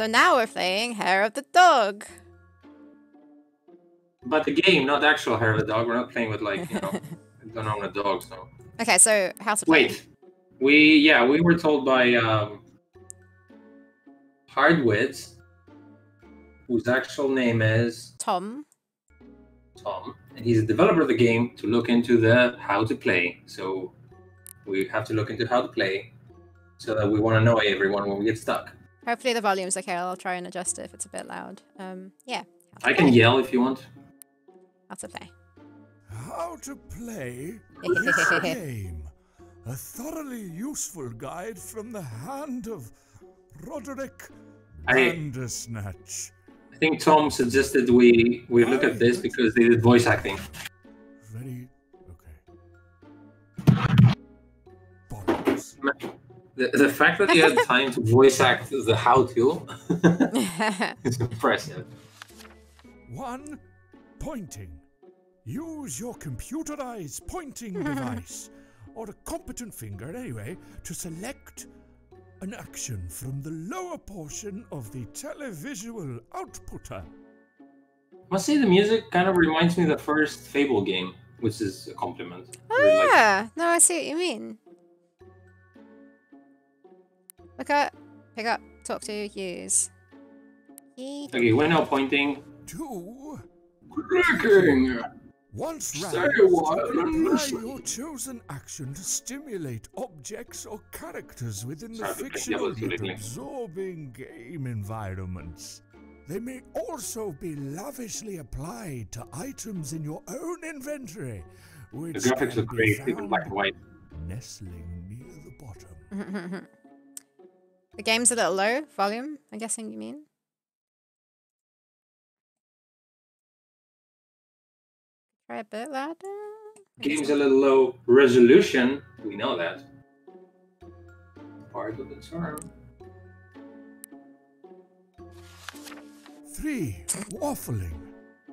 So now we're playing Hair of the Dog. But the game, not the actual hair of the dog. We're not playing with like you know, I don't own a dog, so. Okay, so how to play? Wait, we yeah we were told by um, Hardwidge, whose actual name is Tom. Tom, and he's a developer of the game to look into the how to play. So we have to look into how to play, so that we want to know everyone when we get stuck. Hopefully the volume's okay. I'll try and adjust it if it's a bit loud. Um, yeah. how to I can yell if you want. How to play. How to play this game. A thoroughly useful guide from the hand of Roderick I Bandersnatch. I think Tom suggested we we look at this because they did voice acting. Ready? Okay. Bollocks. The, the fact that you had time to voice act the how to is impressive. One, pointing. Use your computerized pointing device, or a competent finger anyway, to select an action from the lower portion of the televisual outputter. Must say the music kind of reminds me of the first Fable game, which is a compliment. I Oh really like yeah. No, I see what you mean. Look at, pick up, talk to, use. Okay, we're now pointing. Two, Clicking. once Stay roused, a while and apply listen. your chosen action to stimulate objects or characters within the Sorry, but fictional yeah, but yet absorbing game environments. They may also be lavishly applied to items in your own inventory, which The graphics can look be great, even black and found white. nestling near the bottom. the game's a little low volume. I'm guessing you mean. Try a bit louder. Game's a little low resolution. We know that. Part of the term. Three, waffling.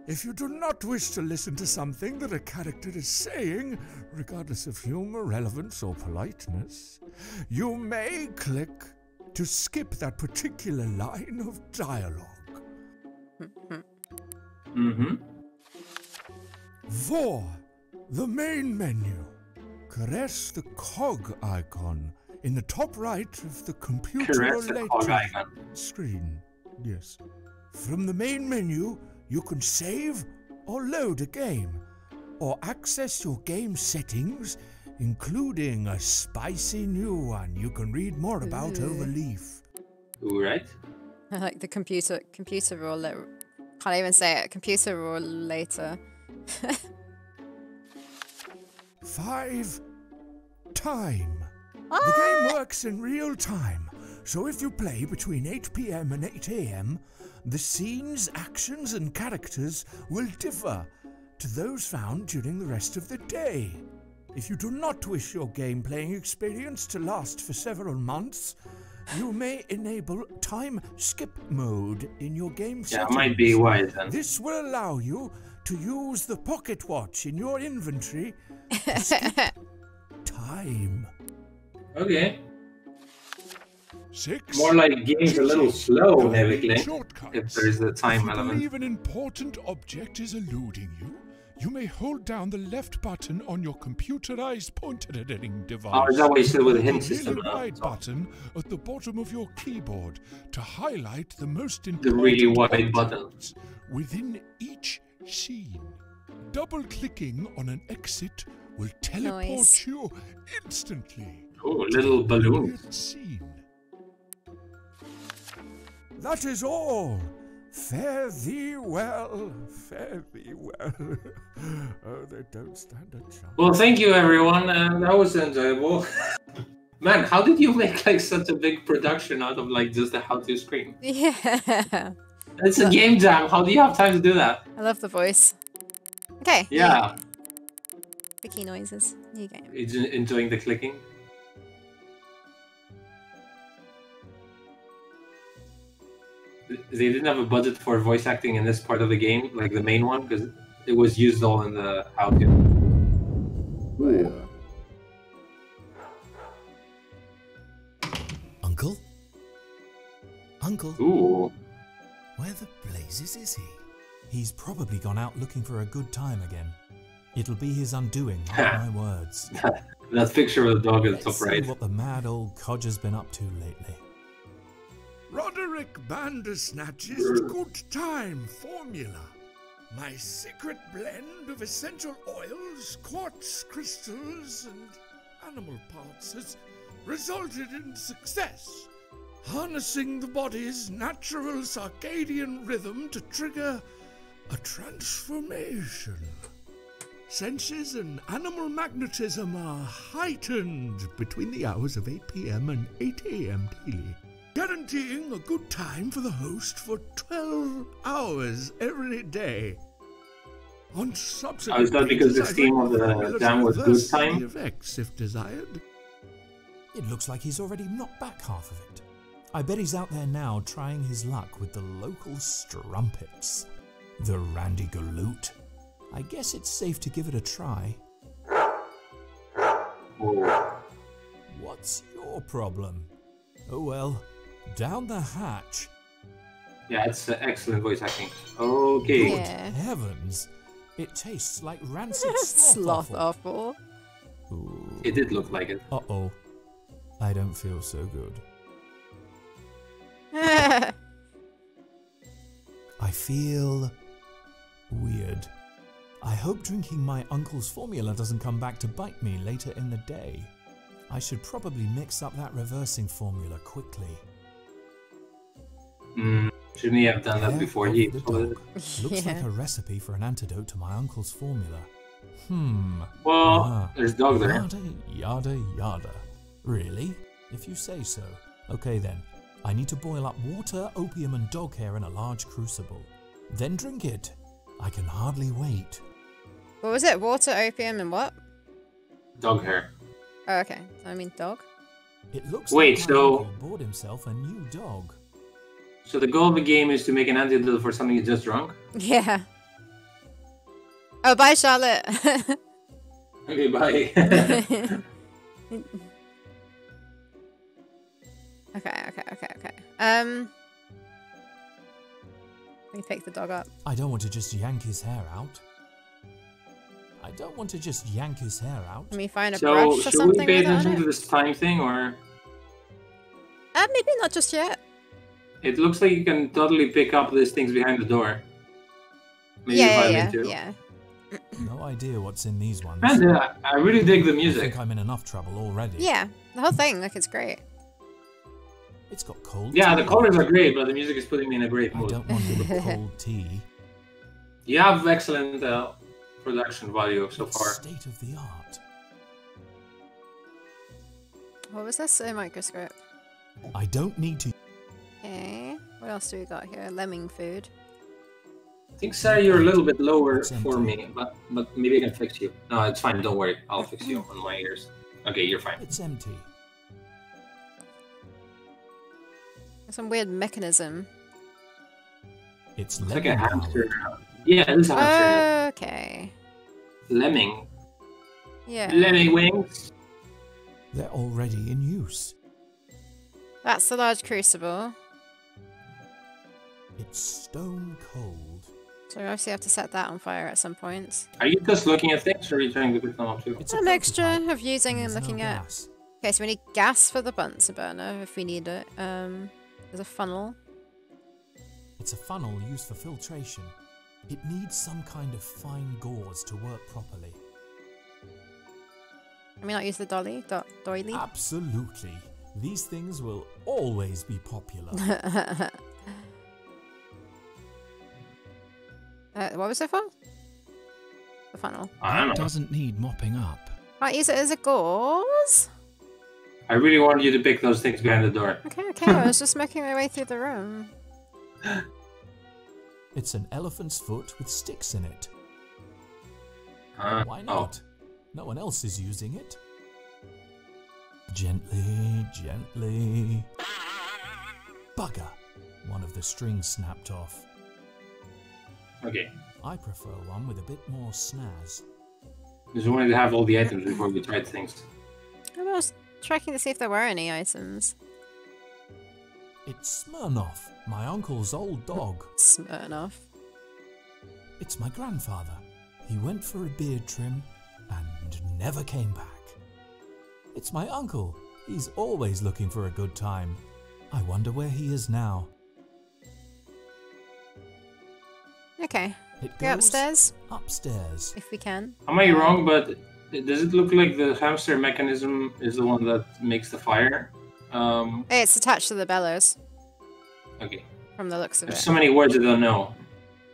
If you do not wish to listen to something that a character is saying, regardless of humor, relevance, or politeness, you may click to skip that particular line of dialogue. Mm-hmm. Four, the main menu. Caress the cog icon in the top right of the computer Caress the cog related icon. screen. Yes. From the main menu, you can save or load a game, or access your game settings, including a spicy new one you can read more about over Ooh. Leaf. Ooh, right? I like the computer computer rule. Can't even say it. Computer rule later. Five, time. The Ah! game works in real time, so if you play between 8 pm and 8 am, the scenes, actions, and characters will differ to those found during the rest of the day. If you do not wish your game playing experience to last for several months, you may enable time skip mode in your game Yeah, settings. might be wise then. This will allow you to use the pocket watch in your inventory time. Okay. Six. More like game's a little slow, Neville. Shortcuts. If there's the If time you element. believe an important object is eluding you, you may hold down the left button on your computerized pointer editing device. Oh, is that what you said with the or hint the system? really now? wide button at the bottom of your keyboard to highlight the most important The really wide button. within each scene. Double clicking on an exit will teleport Nice. you instantly Ooh, little balloon. Scene. That is all. Fare thee well, fare thee well. oh, they don't stand a chance. Well, thank you, everyone. Uh, that was enjoyable. Man, how did you make like such a big production out of like just a how-to screen? yeah. It's a game jam. How do you have time to do that? I love the voice. Okay. Yeah, Clicky noises. New game. Enjoying the clicking. They didn't have a budget for voice acting in this part of the game, like the main one, because it was used all in the how-to. Oh, Uncle? Uncle? Ooh. Ooh. Where the blazes is he? He's probably gone out looking for a good time again. It'll be his undoing, my words. That picture of the dog at the Let's top see right. what the mad old codger's been up to lately. Roderick Bandersnatch's hmm. Good Time Formula. My secret blend of essential oils, quartz crystals, and animal parts has resulted in success. Harnessing the body's natural circadian rhythm to trigger a transformation. Senses and animal magnetism are heightened between the hours of 8 pm and 8 am daily, guaranteeing a good time for the host for 12 hours every day. On subsequent Oh, is that because the pages, I steam of the formulas dam was good reverse time? Effects, if desired. It looks like he's already knocked back half of it. I bet he's out there now trying his luck with the local strumpets. The Randy Galoot. I guess it's safe to give it a try. Ooh. What's your problem? Oh well, down the hatch. Yeah, it's uh, excellent voice acting. Okay. Yeah. Heavens, it tastes like rancid Sloth sloth awful. Ooh. It did look like it. Uh oh. I don't feel so good. I feel weird. I hope drinking my uncle's formula doesn't come back to bite me later in the day. I should probably mix up that reversing formula quickly. Mm, shouldn't he have done that before he the told it? Looks like a recipe for an antidote to my uncle's formula. Hmm. Well, Ah, there's dog there. Yada, yada, yada. Really? If you say so. Okay then. I need to boil up water, opium, and dog hair in a large crucible. Then drink it. I can hardly wait. What was it? Water, opium, and what? Dog hair. Oh, okay. I mean dog. It looks Wait, like so- uncle bought himself a new dog. So the goal of the game is to make an antidote for something you just drunk? Yeah. Oh, bye, Charlotte. Okay, bye. okay, okay, okay, okay. Um, let me pick the dog up. I don't want to just yank his hair out. I don't want to just yank his hair out. Let me find a so brush or something. should we something pay with attention to this time thing, or Uh, maybe not just yet. It looks like you can totally pick up these things behind the door? Maybe yeah, yeah, yeah, yeah. No idea what's in these ones. And uh, I really dig the music. I music. think I'm in enough trouble already. Yeah, the whole thing, like, it's great. It's got cold Yeah, tea. the colors are great, but the music is putting me in a great I mood. don't want the cold tea. You have excellent uh, production value so It's far. state of the art. What was this? A microscope. I don't need to. Okay. What else do we got here? Lemming food. I think, Sarah, you're a little bit lower for me, but but maybe I can fix you. No, it's fine. Don't worry. I'll fix you on my ears. Okay, you're fine. It's empty. Some weird mechanism. It's, It's like a lemon hamster. powered. Yeah, it is a hamster. Okay. Lemming. Yeah. Lemming wings. They're already in use. That's the large crucible. It's stone cold. So we obviously have to set that on fire at some point. Are you just looking at things, or are you trying to pick them up too? It's A a mixture of using and there's no looking at. gas. Okay, so we need gas for the Bunsen burner if we need it. Um, there's a funnel. It's a funnel used for filtration. It needs some kind of fine gauze to work properly. Can we not use the dolly? Do- doily? Absolutely. These things will always be popular. uh, what was it for? The funnel. I don't know. Doesn't need mopping up. Can't use it as a gauze? I really wanted you to pick those things behind the door. Okay, okay, I was just making my way through the room. it's an elephant's foot with sticks in it. Uh, Why oh, not? No one else is using it. Gently, gently. Bugger! One of the strings snapped off. Okay. I prefer one with a bit more snaz. Just wanted to have all the items before we tried things. I was tracking to see if there were any items. It's Smirnoff, My uncle's old dog. Smirnoff. It's my grandfather. He went for a beard trim and never came back. It's my uncle. He's always looking for a good time. I wonder where he is now. Okay. It Go upstairs Upstairs. if we can. Am I wrong? But does it look like the hamster mechanism is the one that makes the fire? Um, It's attached to the bellows okay. from the looks of it. There's it. so many words I don't know.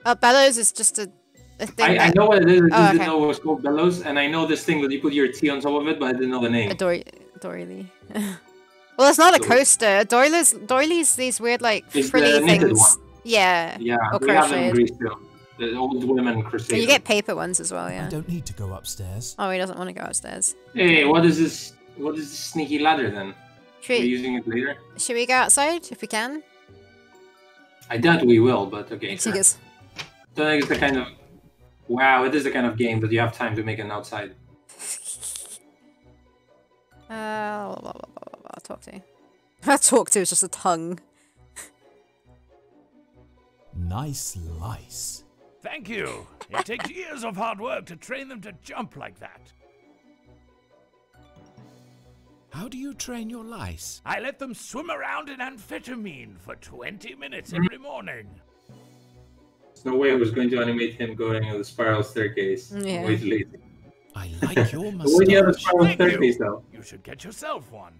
Oh, bellows is just a, a thing I, I know what it is. I just Oh, didn't okay. know it was called bellows, and I know this thing that you put your tea on top of it, but I didn't know the name. a dory, doily. well, it's not a coaster. Doilies, doilies, these weird like It's the frilly things. one. Yeah. Yeah, Or we have them in crocheted. Greece too. The old women crusade. You get paper ones as well. yeah. I don't need to go upstairs. Oh, he doesn't want to go upstairs. Hey, what is this? What is this sneaky ladder then? Should We're we, using it later. should we go outside if we can? I doubt we will, but okay. She Sure. goes, Don't think it's the kind of. Wow, it is the kind of game that you have time to make an outside. uh, blah, blah, blah, blah, blah, blah, talk to. I talk to is just a tongue. Nice lice. Thank you. It takes years of hard work to train them to jump like that. How do you train your lice? I let them swim around in amphetamine for 20 minutes every morning. There's no way I was going to animate him going on the spiral staircase. Yeah. Wait, lazy. I like your But when you have a spiral Thank you. staircase, though. You should get yourself one.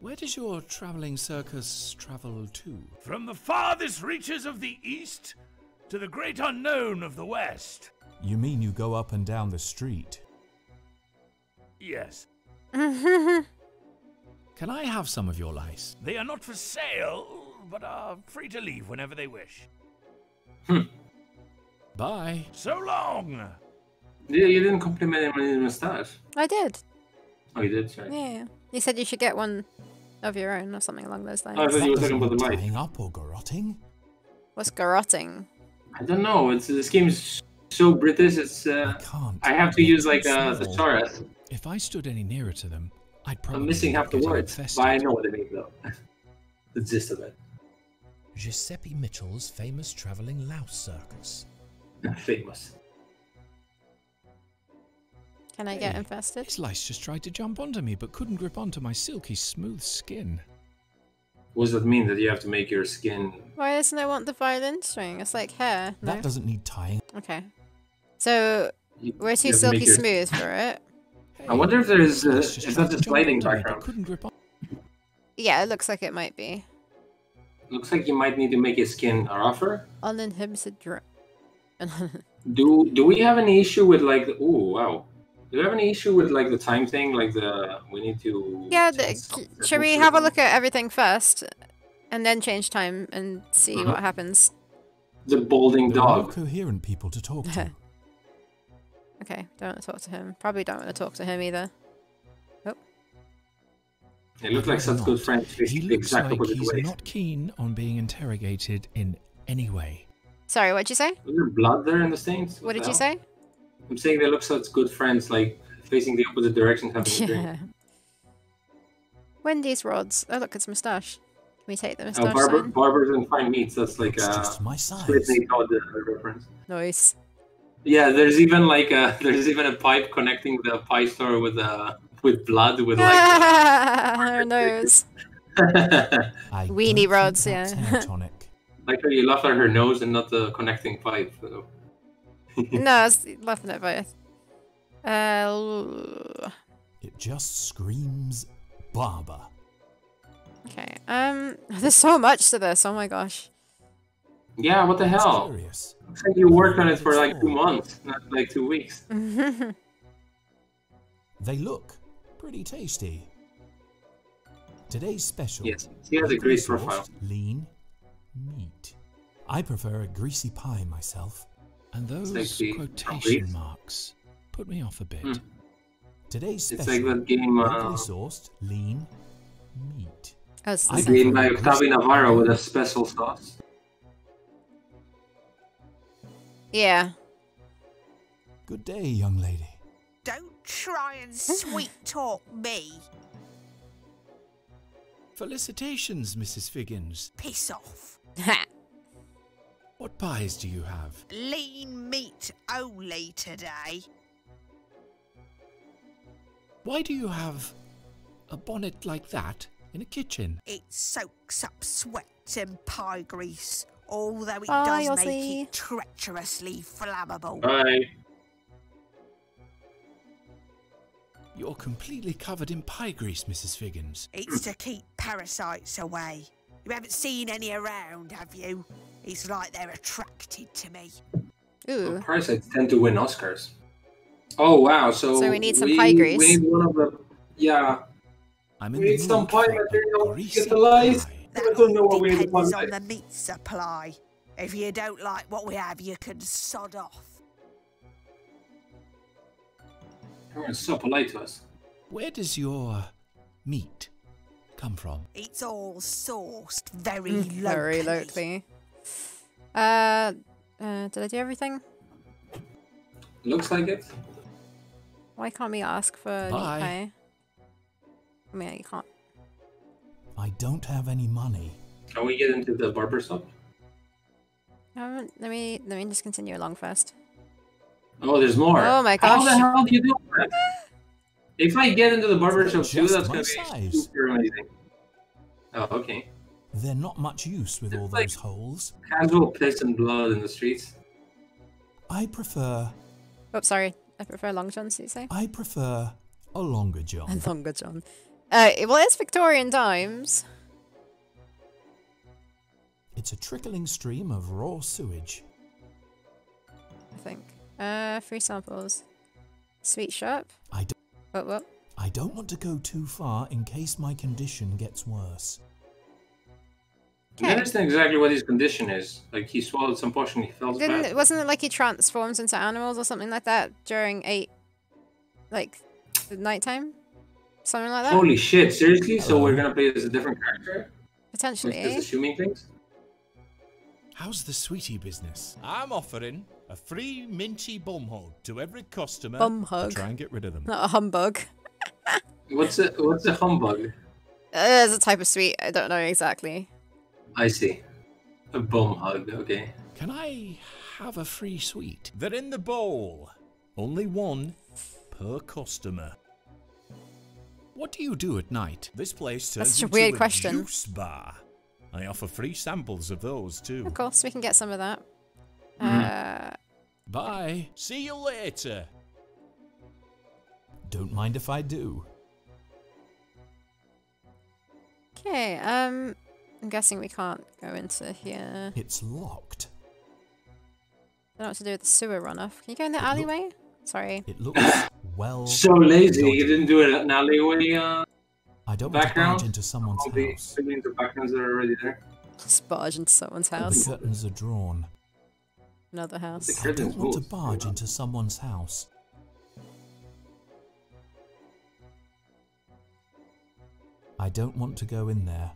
Where does your traveling circus travel to? From the farthest reaches of the east to the great unknown of the west. You mean you go up and down the street? Yes, Can I have some of your lice? they are not for sale, but are free to leave whenever they wish. Hmm. Bye. So long! You, you didn't compliment him on his mustache. I did. Oh, you did, sorry. Yeah. You said you should get one of your own or something along those lines. Oh, I thought you were talking about the need light. up or garroting? What's garroting? I don't know. It's this game's so British. It's I uh, can't. I have to use like a small. thesaurus. If I stood any nearer to them, I'd probably I'm missing half the words, infested. but I know what it mean though. the gist of it. Giuseppe Mitchell's famous travelling louse circus. Famous. Can I get Hey, infested? His lice just tried to jump onto me, but couldn't grip onto my silky smooth skin. What does that mean? That you have to make your skin? Why doesn't it want the violin string? It's like hair. No? That doesn't need tying. Okay. So You, we're too have to make silky your- smooth for it. I wonder if there's uh, Lice just if that's a jump sliding onto me, background. couldn't grip on. Yeah, it looks like it might be. Looks like you might need to make your skin rougher. Uninhibited dr- Do do we have any issue with like? the- Oh wow. Do we have any issue with like the time thing? Like the we need to. Yeah, the, should we have a look at everything first? And then change time and see Mhm. what happens. The balding There are no dog. coherent people to talk to. Okay, don't want to talk to him. Probably don't want to talk to him either. They look like such good friends. He the looks exact like he's ways. not keen on being interrogated in any way. Sorry, what'd you say? Is there blood there in the stains? What did the you hell? say? I'm saying they look such good friends, like facing the opposite direction, having a drink. Yeah. Wendy's rods. Oh, look, it's moustache. Can we take the Oh, moustache barber, sign? barbers and fine meats. That's like It's a just my size. Slipknot Todd uh, reference. Nice. Yeah, there's even like a there's even a pipe connecting the pie store with uh with blood with like. Her nose. I Weenie rods, yeah. hair tonic. like how you laugh at her nose and not the connecting pipe. So. No, I was laughing at both. Uh, It just screams barber. okay. Um, there's so much to this. Oh my gosh. Yeah, what the It's hell? curious. Looks like you worked on it for like two months, not like two weeks. They look pretty tasty. Today's special. Yes, he has a great profile. Lean meat. I prefer a greasy pie myself. And those like quotation Greece. marks put me off a bit. Hmm. Today's It's special. like that game, locally uh, sourced lean meat. Oh, it's the I same. game by Octavio Navarro pie. with a special sauce. Yeah. Good day, young lady. Don't try and sweet talk me. Felicitations, Mrs. Figgins. Piss off. What pies do you have? Lean meat only today. Why do you have a bonnet like that in a kitchen? It soaks up sweat and pie grease, although it Bye, does Ozzy. make it treacherously flammable. Bye. You're completely covered in pie grease, Mrs. Figgins. It's to keep parasites away. You haven't seen any around, have you? It's like they're attracted to me. Ooh. Parasites tend to win Oscars. Oh wow! So So we need some pie grease. We need one of the yeah. I'm in We need some mood pie material to get the lice. pie. I That don't know all what we need depends on the meat supply. If you don't like what we have, you can sod off. Everyone's so polite to us. Where does your meat come from? It's all sourced very Mm, locally. Very locally. Uh, uh, did I do everything? Looks like it. Why can't we ask for meat Bye. pie? I mean, you can't. I don't have any money. Can we get into the barber shop? Um, let me let me just continue along first. Oh, there's more. Oh my gosh! How the hell do you do that? If I get into the barber shop too, that's gonna size. be super amazing. Oh, okay. They're not much use with all like- those holes. Casual piss and blood in the streets. I prefer Oh, sorry. I prefer a long johns. Did you say? I prefer a longer john. A longer john. Uh, well, it's Victorian times. It's a trickling stream of raw sewage. I think. Uh, free samples. Sweet shop. I don't, What? What? I don't want to go too far in case my condition gets worse. I Okay. understand exactly what his condition is. Like he swallowed some potion, he felt Didn't bad. wasn't it like he transforms into animals or something like that during eight, like, the nighttime, something like that? Holy shit! Seriously? So we're gonna play as a different character? Potentially. just assuming things? How's the sweetie business? I'm offering a free minty bum hug to every customer. Bum hug. Try and get rid of them. Not a humbug. What's a what's a humbug? Uh, It's a type of sweet. I don't know exactly. I see. A bum hug. Okay. Can I have a free sweet? They're in the bowl. Only one per customer. What do you do at night? This place That's turns such a into weird a question. juice bar. I offer free samples of those too. Of course, we can get some of that. Mm-hmm. Uh, Bye. See you later. Don't mind if I do. okay. Um, I'm guessing we can't go into here. It's locked. I don't know what to do with the sewer runoff. Can you go in the It look- alleyway? Sorry. It looks well. So lazy. dotted. You didn't do it in an alleyway. Uh, I don't want to barge into someone's all the house. siblings or backgrounds are already there. Just barge into someone's house. The curtains are drawn. Another house. The I don't want to barge into someone's house. I don't want to go in there.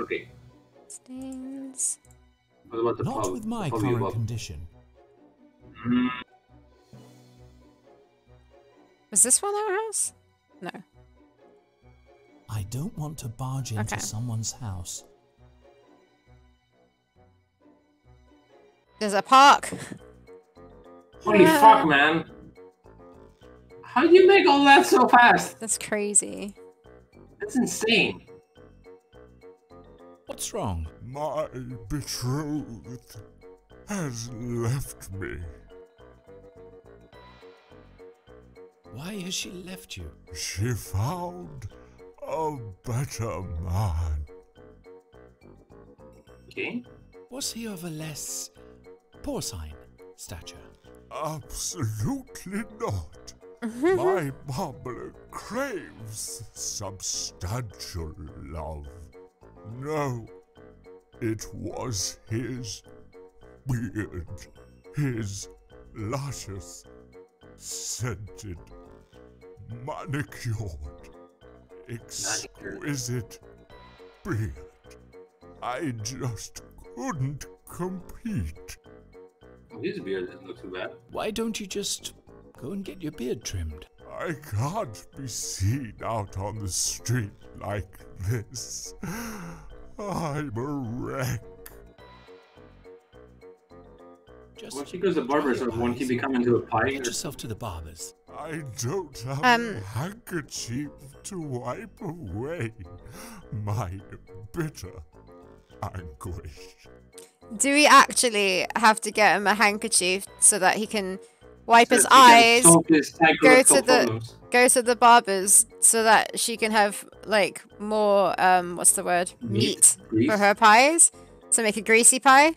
Okay. Stains. What about the Not pub? with my The current love? condition. Mm, Was this one our house? No. I don't want to barge into Okay. someone's house. There's a park. Holy Yeah. fuck, man! How do you make all that so fast? That's crazy. That's insane. What's wrong? My betrothed has left me. Why has she left you? She found a better man. Okay. Was he of a less porcine stature? Absolutely not. My bubbler craves substantial love. No, it was his beard, his luscious, scented, manicured, exquisite beard. I just couldn't compete. Well, his beard doesn't look too bad. Why don't you just go and get your beard trimmed? I can't be seen out on the street like this. I'm a wreck. Just When she goes to barber dry your won't he eyes be coming to a pie? Get yourself to the barber's. I don't have Um, a handkerchief to wipe away my bitter anguish. Do we actually have to get him a handkerchief so that he can wipe his So he can eyes, go to the problems. go to the barber's so that she can have like more um what's the word meat, grease. for her pies to make a greasy pie?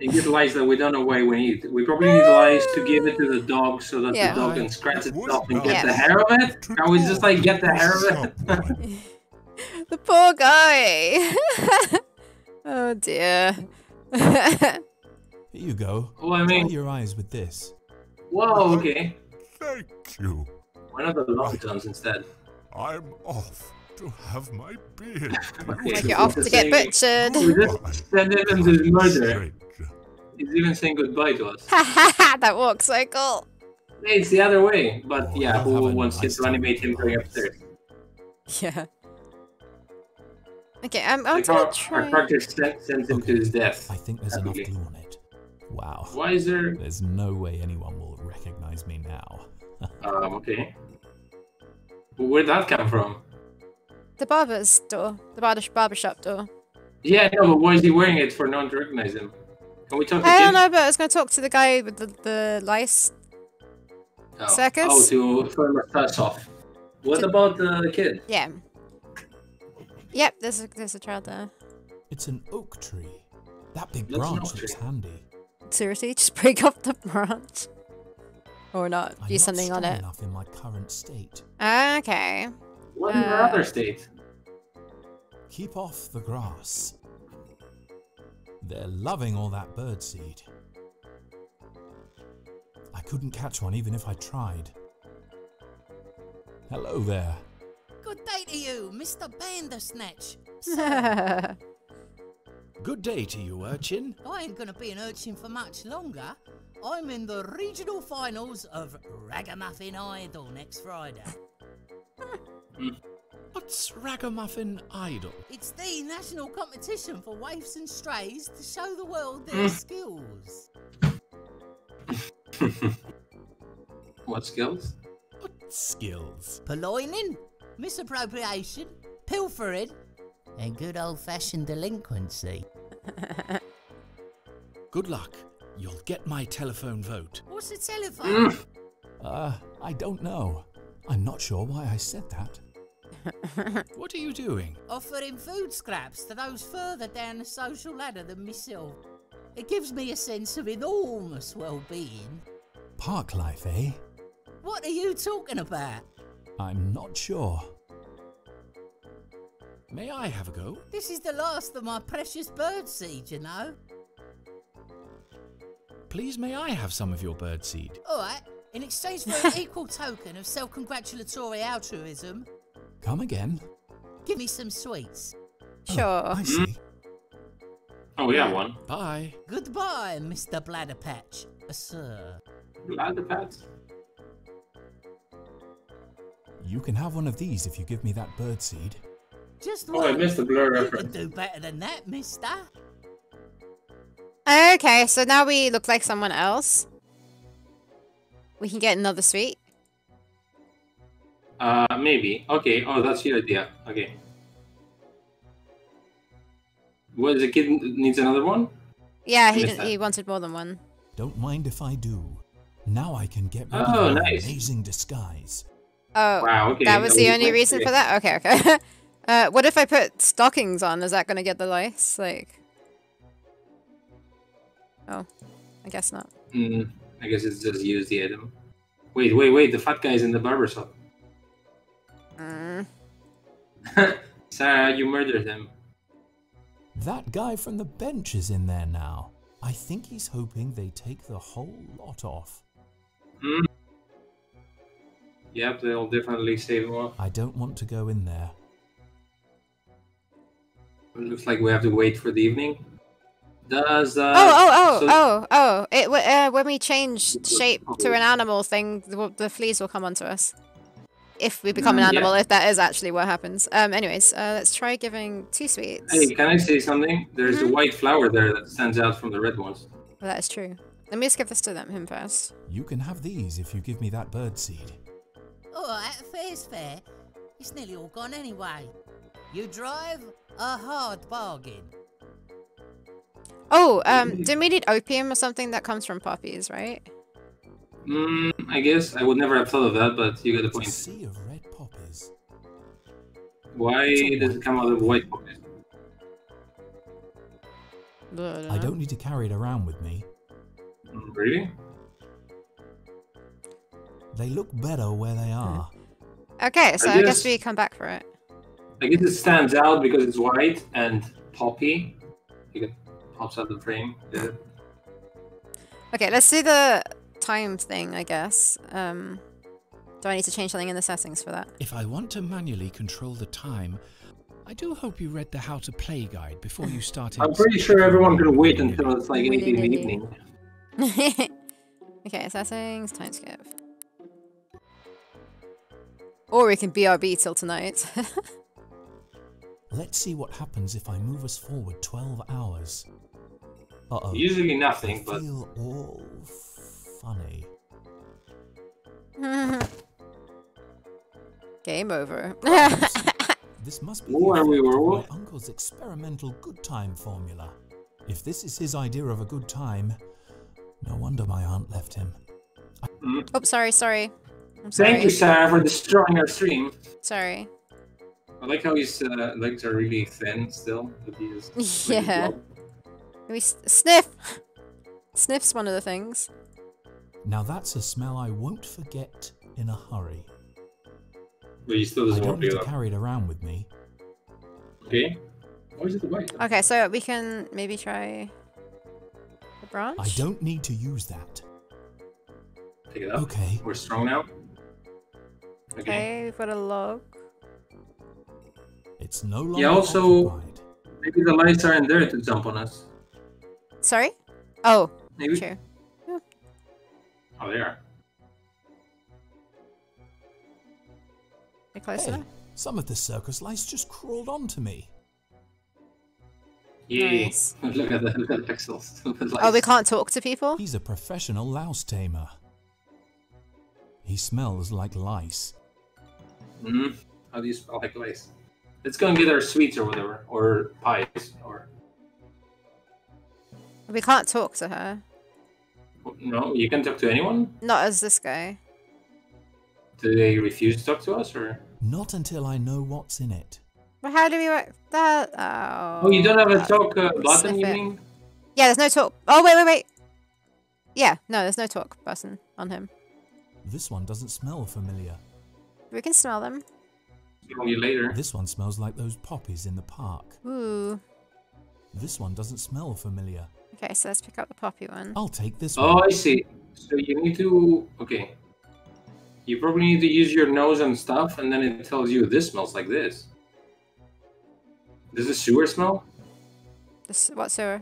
And get lice that we don't know why we need. We probably need lice to give it to the dog so that Yeah. the dog can scratch itself and Yeah. get the hair of it. Can we just like get the hair of it? The poor guy. oh dear. Here you go. well, I Dry mean, your eyes with this. Whoa, okay. Thank you. Why not the long johns instead? I'm off to have my beard. Okay. like you're off to get butchered. Send him to his murder. He's even saying goodbye to us. that walk cycle. Hey, it's the other way. But Oh, yeah, who wants nice to animate him going upstairs? Yeah. Okay, I'm, I'm Like gonna our, our character sent, sent him to his death. I think there's enough Happily. glue on it. Wow. Why is there? There's no way anyone will recognize me now. Um, okay. But where'd that come from? The barber's door. The barber barbershop door. Yeah, no, but why is he wearing it for no one to recognize him? Can we talk to I don't Kid? know, but I was gonna talk to the guy with the, the lice. Oh. Circus? Oh, to throw mustache off. What To- about the kid? Yeah. Yep, there's a there's a child there. It's an oak tree. That big Looks branch looks tree. handy. Seriously, just break off the branch. Or not. I'm Do not something on it. enough in my current state. Okay. What in your Uh, other state? Keep off the grass. They're loving all that birdseed. I couldn't catch one even if I tried. Hello there. Good day to you, Mr. Bandersnatch. Good day to you, urchin. I ain't gonna be an urchin for much longer. I'm in the regional finals of Ragamuffin Idol next Friday. Hmm. What's Ragamuffin Idol? It's the national competition for waifs and strays to show the world their hmm. skills. What skills? What skills? Purloining, misappropriation, pilfering, and good old fashioned delinquency. Good luck. You'll get my telephone vote. What's a telephone? Mm. Uh, I don't know. I'm not sure why I said that. What are you doing? Offering food scraps to those further down the social ladder than myself. It gives me a sense of enormous well being. Park life, eh? What are you talking about? I'm not sure. May I have a go? This is the last of my precious birdseed, you know. Please, may I have some of your birdseed? Alright, in exchange for an equal token of self congratulatory altruism, Come again. give me some sweets. sure. I see. Oh, yeah, one. Bye. Goodbye, Mr. Bladderpatch, uh, sir. Glad the pets. You can have one of these if you give me that birdseed. Just Oh, I one. missed the blur You reference. could do better than that, mister. Okay, so now we look like someone else. We can get another suite. Uh, maybe. Okay. Oh, that's your idea. Okay. What, the kid needs another one? Yeah, he didn't, he wanted more than one. Don't mind if I do. Now I can get rid Oh, of my nice. amazing disguise. Oh, Wow, okay. that was the was only nice. reason for that. Okay, okay. uh, what if I put stockings on? Is that gonna get the lice? Like, oh, I guess not. Mm, I guess it's just use the item. Wait, wait, wait. The fat guy's in the barber shop. Mm. Sarah, you murdered him. That guy from the bench is in there now. I think he's hoping they take the whole lot off. Hmm. Yep, they'll definitely save him off. I don't want to go in there. It looks like we have to wait for the evening. Does uh? oh, oh, oh, so- oh, oh! It uh, when we change shape to an animal thing, the, the fleas will come onto us. if we become an Mm, yeah. animal, if that is actually what happens. Um. Anyways, uh, let's try giving two sweets. Hey, can I say something? There's Mm-hmm. a white flower there that stands out from the red ones. Well, that is true. Let me just give this to them him first. You can have these if you give me that bird seed. Alright, fair's fair. It's nearly all gone anyway. You drive a hard bargain. Oh, um, do we need opium or something that comes from poppies, right? Mm, I guess I would never have thought of that, but you get the a point. sea of red poppies. Why does it come out of white poppies? I don't need to carry it around with me. Mm, Really? They look better where they are. Okay, so I, guess guess- we come back for it. I guess it stands out because it's white and poppy. It pops out the frame. Yeah. Okay, let's do the time thing, I guess. Um, do I need to change something in the settings for that? If I want to manually control the time, I do hope you read the How to Play guide before you started. I'm pretty sure everyone can wait until it's like 8 in the Willy-nilly. evening. okay, settings, time skip. Or we can BRB till tonight. Let's see what happens if I move us forward 12 hours. Uh oh. Usually I nothing, but feel all funny. Game over. This must be Who are we, effect my uncle's experimental good time formula. If this is his idea of a good time, no wonder my aunt left him. oh, sorry, sorry. I'm sorry. thank you, Sarah, for destroying our stream. Sorry. I like how his uh, legs are really thin still. But he is really Yeah. blob. We s- sniff. Sniff's one of the things. Now that's a smell I won't forget in a hurry. But he still I doesn't don't want need to to carry it around with me. Okay. Why is it white? Okay, so we can maybe try the branch. I don't need to use that. Pick it up. Okay, We're strong now. Okay. Okay, we've got a log. it's no longer Yeah, also- occupied. Maybe the lights are in there to jump on us. Sorry? Oh, Maybe. true. Oh, they are. You're close Hey, enough. some of the circus lice just crawled onto me. Yes. Nice. look at the, look at the pixels. The Oh, we can't talk to people? He's a professional louse tamer. He smells like lice. Mhm. How do you spell like lice? Let's go and get our sweets or whatever. Or pies. Or. We can't talk to her. No, you can talk to anyone? Not as this guy. Do they refuse to talk to us? or? Not until I know what's in it. But how do we work that? Oh. Oh, you don't have a talk uh, button, sniff you mean? Yeah, there's no talk. Oh, wait, wait, wait. Yeah, no, there's no talk button on him. This one doesn't smell familiar. We can smell them. Tell you later. This one smells like those poppies in the park. Ooh. This one doesn't smell familiar. Okay, so let's pick up the poppy one. I'll take this Oh, one. I see. So you need to. Okay. You probably need to use your nose and stuff, and then it tells you this smells like this. Does the sewer smell? This, what sewer?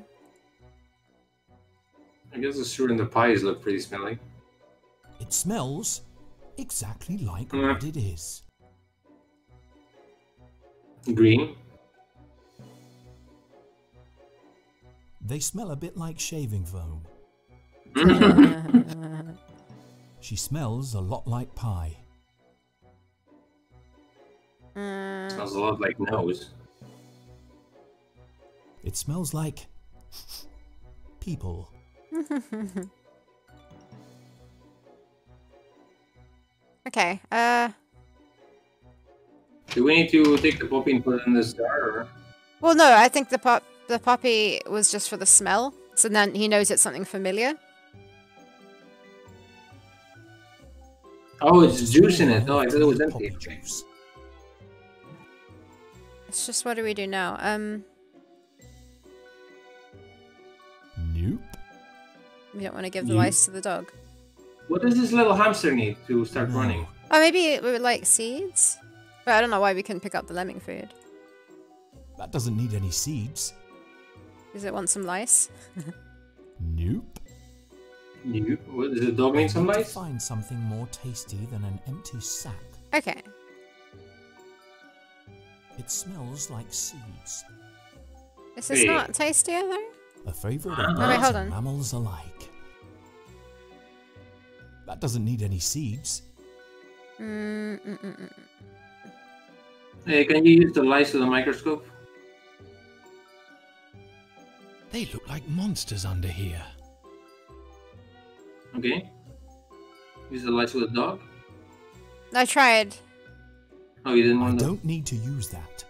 I guess the sewer and the pies look pretty smelly. It smells exactly like Mm. what it is. Green. They smell a bit like shaving foam. She smells a lot like pie. Mm, Smells a lot like nose. It smells like people. okay, uh, Do we need to take the poppy and put in this jar? Or? well, no, I think the pop, the puppy was just for the smell. So then he knows it's something familiar. Oh, it's juice in it. Oh, I thought it was empty. Juice. It's just what do we do now? Um, Nope. we don't want to give the You- lice to the dog. What does this little hamster need to start No. running? Oh, maybe we would like seeds. But I don't know why we couldn't pick up the lemming food. That doesn't need any seeds. Does it want some lice? Nope. You? What, does the dog need some I need to lice? find something more tasty than an empty sack. Okay. It smells like seeds. Is this Hey. not tastier though? A favourite Ah. of Wait, birds hold and mammals alike. That doesn't need any seeds. Mm, mm, mm, mm. Hey, can you use the lights with the microscope? They look like monsters under here. Okay. Use the lights with the dog? I tried. Oh, you didn't I want to. don't need to use that.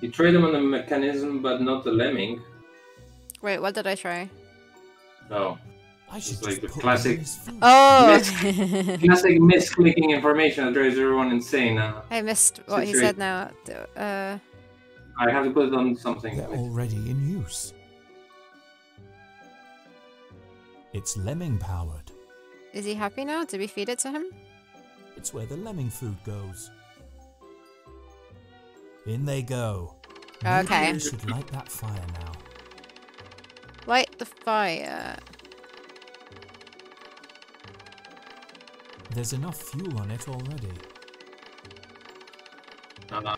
You tried them on the mechanism, but not the lemming. Wait, what did I try? Oh. I should It's like the classic- them in his food. Oh! Classic misclicking information that drives everyone insane now. I missed what he said now. Uh, I have to put it on something. They're already in use. It's lemming powered. is he happy now? Did we feed it to him? It's where the lemming food goes. In they go. Maybe Okay. I should light that fire now. Light the fire. There's enough fuel on it already. Uh,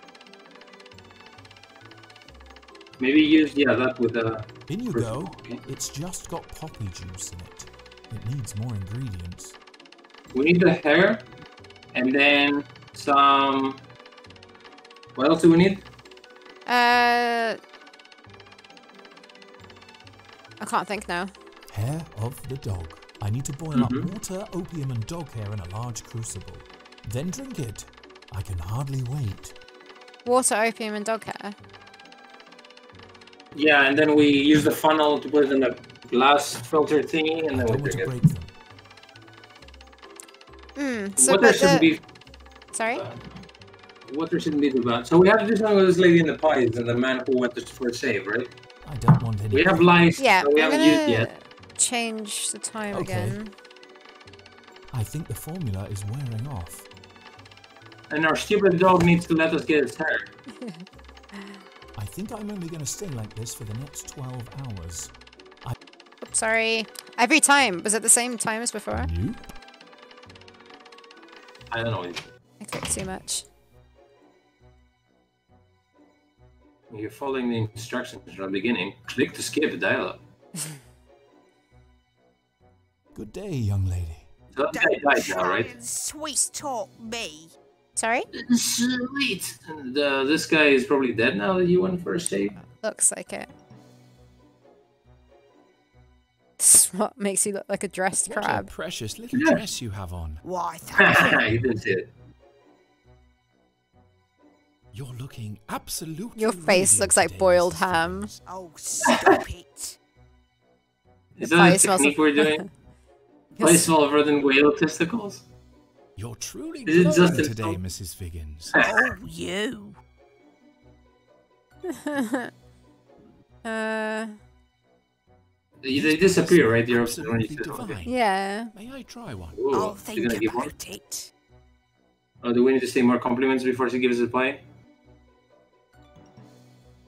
maybe use yeah that with the. In you First- go. okay. It's just got poppy juice in it. It needs more ingredients. We need the hair, and then some. What else do we need? Uh, I can't think now. Hair of the dog. I need to boil Mhm. up water, opium, and dog hair in a large crucible. Then drink it. I can hardly wait. Water, opium, and dog hair. Yeah, and then we use the funnel to put it in a glass filter thingy, and then we want to drink break them. Hmm. it. So, Water shouldn't the, be. sorry. uh, water shouldn't be too bad. So we have to do something with this lady in the pies and the man who went to for a save, right? I don't want any. We have lice Yeah, that we I'm haven't used gonna yet. change the time Okay. again. I think the formula is wearing off. And our stupid dog needs to let us get its hair. I think I'm only going to stay like this for the next 12 hours. I Oops, sorry. Every time. Was it the same time as before? Nope. I don't know. I clicked too much. You're following the instructions from the beginning. Click to skip the dialogue. Good day, young lady. So that guy died now, right? and sweet talk me. Sorry? Sweet. And uh, this guy is probably dead now that you went for a save. Looks like it. This what makes you look like a dressed What a crab. precious little Yeah. dress you have on. Why, thank you. you didn't see it. You're looking absolutely. Your face looks like boiled ham. Oh, stop it. Is The that pie the technique we're doing? Play Yes. small rodent whale testicles? You're truly Is it glowing just today, salt? Mrs. Figgins. Oh, you. uh, They they disappear, right? You're Absolutely when you sit- okay. divine. yeah. May I try one? Ooh, I'll you're think gonna give one? it. Oh, do we need to say more compliments before she gives us a pie?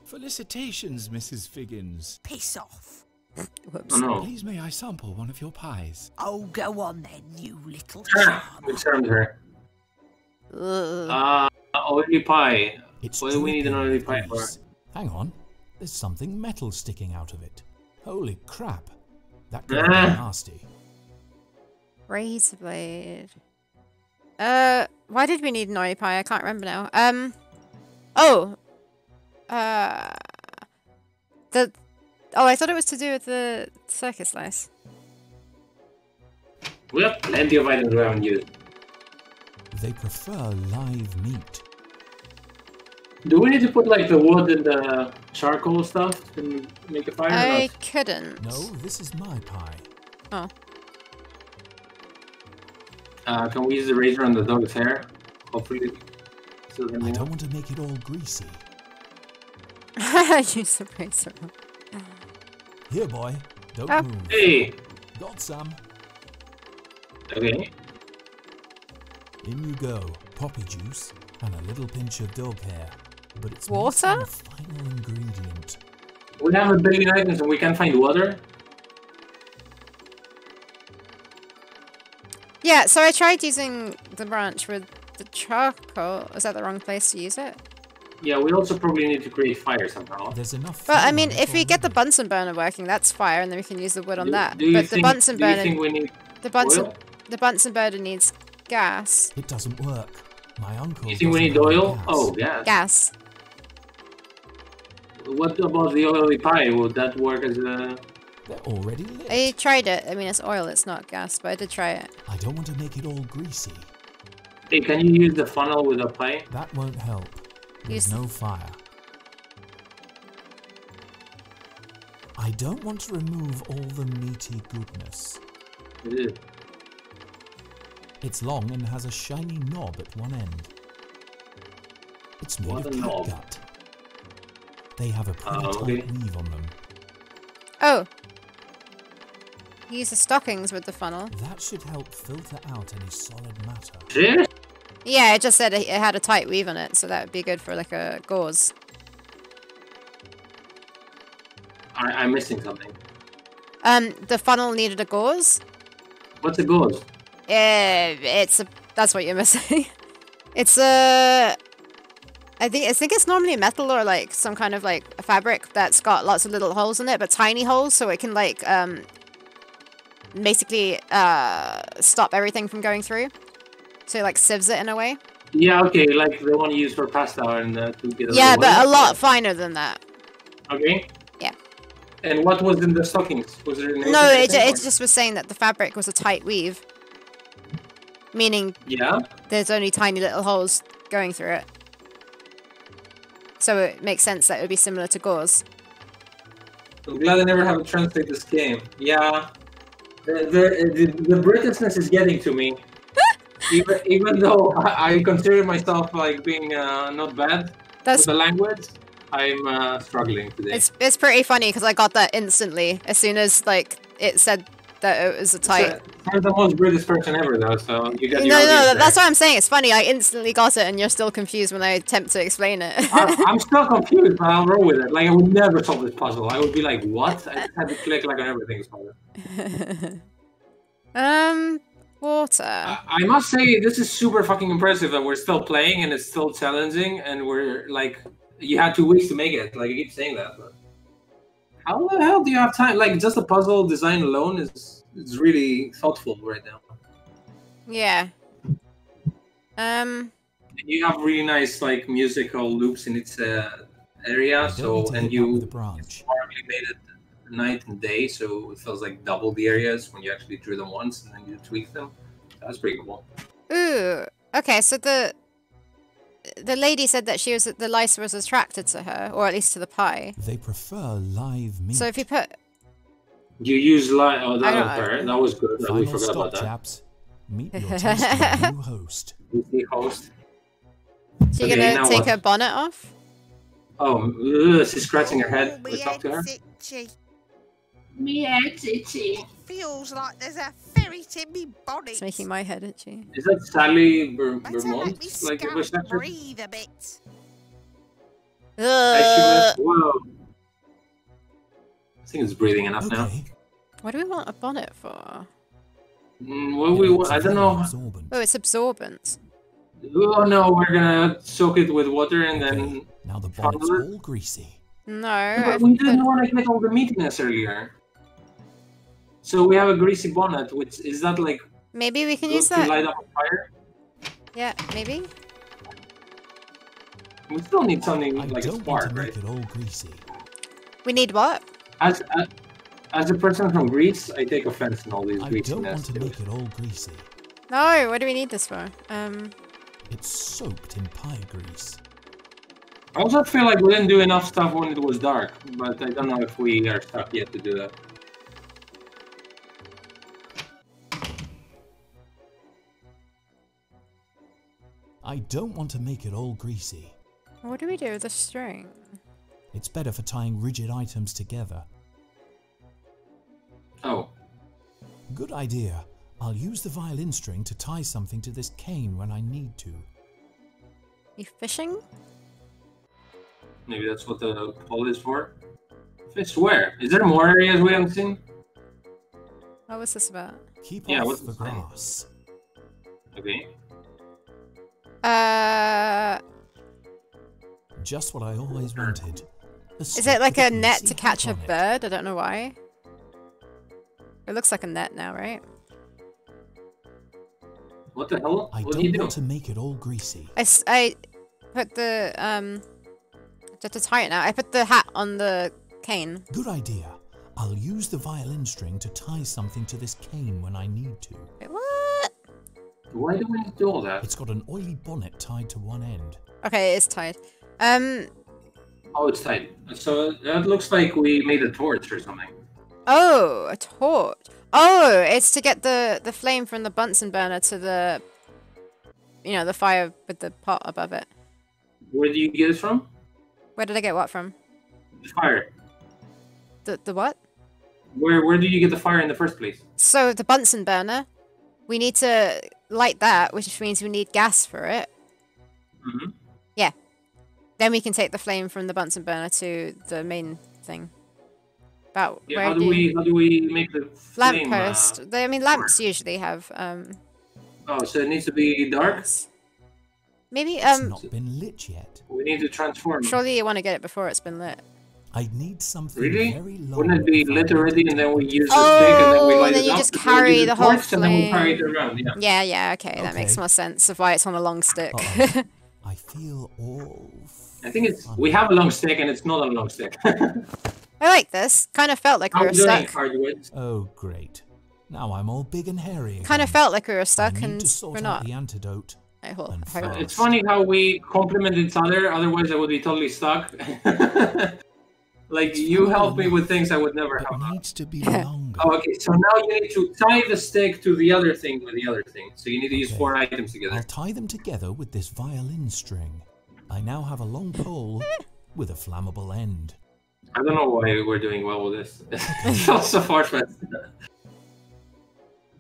Felicitations, Mrs. Figgins. Piss off. Whoops. Oh no. Please may I sample one of your pies? Oh, go on then, you little Ah, we charmer. charmed her. Ugh. Uh, oily pie. It's What do we need an dripping oily pie for? Hang on. There's something metal sticking out of it. Holy crap. That could be Ah. nasty. Razor blade. Uh, why did we need an oily pie? I can't remember now. Um, oh, uh, the oh, I thought it was to do with the circus slice. We have plenty of items we haven't. They prefer live meat. Do we need to put like the wood and the charcoal stuff to make a fire? I not? couldn't. No, this is my pie. Oh, Uh, can we use the razor on the dog's hair? Hopefully. So I don't want to make it all greasy. use the razor. Here, boy. Don't Oh. move. Hey! Got some. Okay. In you go. Poppy juice and a little pinch of dog hair. But it's Water? missing a final ingredient. We have a billion items and we can't find water. Yeah, so I tried using the branch with the charcoal. Is that the wrong place to use it? Yeah, we also probably need to create fire somehow. There's enough. But I mean, if we get the. Bunsen burner working, that's fire, and then we can use the wood on Do- that. Do you but the think, Bunsen do you burner, think we need the Bunsen, oil? the Bunsen burner needs gas. It doesn't work. My uncle. You think we need oil? gas. Oh, yeah. Gas. What about the oily pie? Would that work as a... They're already lit. I tried it. I mean, it's oil. It's not gas, but I did try it. I don't want to make it all greasy. Hey, can you use the funnel with a pie? That won't help. There's no fire. I don't want to remove all the meaty goodness. Ugh. It's long and has a shiny knob at one end. It's made What of a cat knob. gut. They have a pretty Oh, tight weave on them. Oh. Use the stockings with the funnel. That should help filter out any solid matter. Serious? Yeah, it just said it had a tight weave on it, so that would be good for like a gauze. I, I'm missing something. Um, the funnel needed a gauze. What's a gauze? Uh, it's a. That's what you're missing. it's a. I think I think it's normally metal or like some kind of like a fabric that's got lots of little holes in it, but tiny holes, so it can like um. Basically, uh, stop everything from going through. So it like sieves it in a way. Yeah, okay, like the one you use for pasta and uh, to get Yeah, but a lot finer than that. Okay. Yeah. And what was in the stockings? Was there No, it, it just was saying that the fabric was a tight weave. Meaning Yeah. there's only tiny little holes going through it. So it makes sense that it would be similar to gauze. I'm glad I never have to translate this game. Yeah. The, the, the, the Britishness is getting to me. Even, even though I, I consider myself like being uh, not bad That's with the language, I'm uh, struggling today. it's it's pretty funny because I got that instantly as soon as like it said that it was a tight. I'm the most British person ever, though, so you No, got no, that's what I'm saying. It's funny. I instantly got it, and you're still confused when I attempt to explain it. I, I'm still confused, but I'll roll with it. Like I would never solve this puzzle. I would be like, "What?" I just had to click like on everything. Um, water. I I must say, this is super fucking impressive that we're still playing and it's still challenging, and we're like, you had two weeks to make it. Like I keep saying that, but how the hell do you have time? Like just the puzzle design alone is is really thoughtful right now. Yeah. Um. And you have really nice like musical loops in its uh, area, so and hit that with you a branch. smartly made it night and day, so it feels like double the areas when you actually drew them once and then you tweak them. That's pretty cool. Ooh. Okay. So the the lady said that she was the lice was attracted to her, or at least to the pie. They prefer live meat. So if you put You use light. Oh, that was don't- fair. That was good. we Final forgot stop, about that. chaps. Meet your tasty new host. Who's the host? so Okay, you're gonna take what? her bonnet off. Oh, ugh, she's scratching her Oh, head. my We talk to her. itchy. Me head's itchy. Feels like there's a ferret in me bonnet. It's making my head itchy. Is that Sally Ber- Better Vermont? Like the scalp voice actor? breathe a bit. I Ugh. should- Whoa. I think it's breathing enough now. What do we want a bonnet for? Mm, what we, It's I don't know. absorbent. Oh, it's absorbent. Oh no, we're gonna soak it with water and then. Now the bonnet's Funnel all greasy. No. But I've we didn't want to get all the meatiness earlier. So we have a greasy bonnet, which is that like Maybe we can good use to that. light up a fire? Yeah, maybe. We still need something I like a don't want spark, to right? make it all greasy. We need what? As, as as a person from Greece, I take offense in all these I don't want to make it all greasy. No, what do we need this for? Um, It's soaked in pie grease. I also feel like we didn't do enough stuff when it was dark, but I don't know if we are stuck yet to do that. I don't want to make it all greasy. what do we do with the string? It's better for tying rigid items together. Oh, Good idea. I'll use the violin string to tie something to this cane when I need to. You fishing? maybe that's what the pole is for. Fish where? Is there more areas we haven't seen? What was this about? Keep Yeah, off what's the the sign? grass. Okay. Uh, Just what I always wanted. Is it like a net to catch a bird? I don't know why. It looks like a net now, right? What the hell? I what do don't you do? want to make it all greasy. I, I put the um just to tie it now. I put the hat on the cane. Good idea. I'll use the violin string to tie something to this cane when I need to. Wait, what? Why do we do all that? It's got an oily bonnet tied to one end. Okay, it's tied. Um. Oh, it's tied. So that looks like we made a torch or something. Oh, a torch. Oh, it's to get the the flame from the Bunsen burner to the, you know, the fire with the pot above it. Where do you get it from? Where did I get what from? The fire. The the what? Where where do you get the fire in the first place? So the Bunsen burner, we need to light that, which means we need gas for it. hmm Yeah. Then we can take the flame from the Bunsen burner to the main thing. About Yeah, where how do do we how do we make the flame? uh. They, I mean, lamps usually have um. oh, so it needs to be dark. Maybe um. It's not been lit yet. We need to transform. Surely you want to get it before it's been lit. I'd need something Really? very long. Wouldn't it be if I lit already, and then we get- use the stick, and then we Oh, light then it you up, just and then we carry the whole torch, and then we carry it around. Yeah. Yeah, yeah, okay, that makes more sense of why it's on a long stick. Uh-oh. I feel all. I think it's... We have a long stick, and it's not a long stick. I like this. Kind of felt like we How were are we doing, stuck. Hardwidge? Oh, great. Now I'm all big and hairy. Kind of felt like we were I stuck, need and to sort we're out not. the antidote. I hope. and I hope. It's funny how we complement each other. Otherwise, I would be totally stuck. like you help me with things I would never But help. out. needs to be longer. Oh, okay. So now you need to tie the stick to the other thing with the other thing. So you need to use Okay. four items together. I'll tie them together with this violin string. I now have a long pole with a flammable end. I don't know why we're doing well with this. it's also fortunate.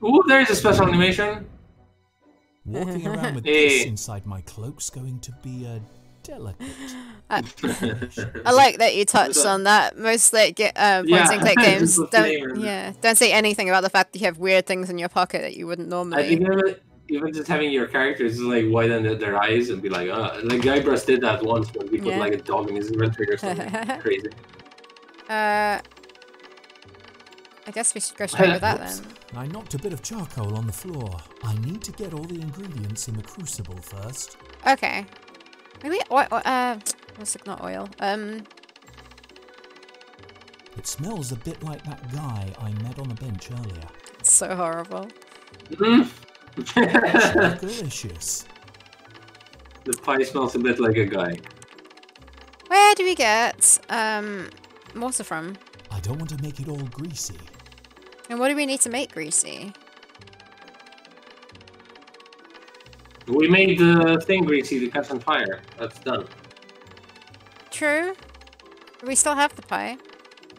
Ooh, there is a special animation. Walking around with Hey. this inside my cloak's going to be a delicate. I, I like that you touched on that. Most like ge- uh, Yeah, and click games don't. Yeah, don't say anything about the fact that you have weird things in your pocket that you wouldn't normally. think even, even just having your characters like widen their- their eyes and be like, uh, like Guybrush did that once when we put Yeah. like a dog in his inventory or something crazy. Uh, I guess we should go straight with that Whoops. then. I knocked a bit of charcoal on the floor. I need to get all the ingredients in the crucible first. Okay. Maybe oil. Uh, what's it? Not oil. Um. It smells a bit like that guy I met on the bench earlier. It's so horrible. Mm. Delicious. the pie smells a bit like a guy. Where do we get um water from? I don't want to make it all greasy. And what do we need to make greasy? We made the thing greasy to catch on fire. That's done. True. We still have the pie.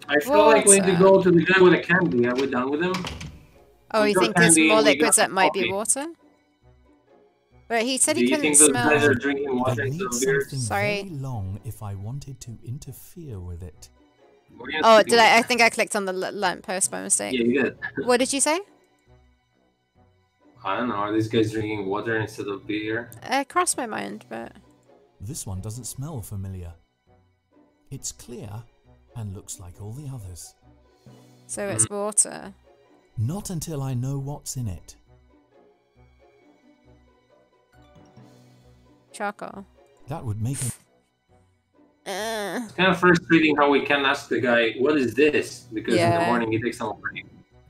I feel like we need to go to the guy with the candy. Are we done with him? Oh, We you think there's more liquids that might be water? But he said Do he couldn't think those smell. guys are drinking water I'd instead need of beer? something Sorry. very long if I wanted to interfere with it. What are you Oh, did I? I think I clicked on the l- lamppost by mistake. Yeah, you did. What did you say? I don't know. Are these guys drinking water instead of beer? Uh, crossed my mind, but This one doesn't smell familiar. It's clear and looks like all the others. so it's water. Not until I know what's in it. Charcoal. That would make it. Uh, It's kind of frustrating how we can ask the guy, "What is this?" Because in the morning he takes some break.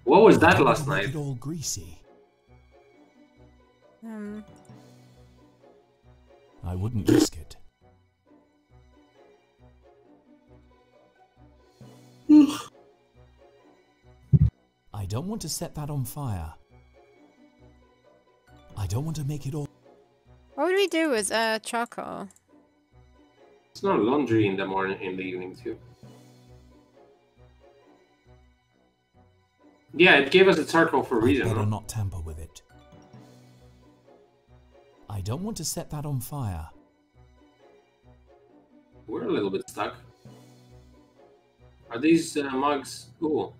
What was that last night? it all greasy. Um, I wouldn't risk it. I don't want to set that on fire. I don't want to make it all. what would we do with uh charcoal? It's not laundry in the morning, in the evening too. Yeah, it gave us a charcoal for a I'd reason. better huh? not tamper with it. I don't want to set that on fire. We're a little bit stuck. Are these uh, mugs? Ooh.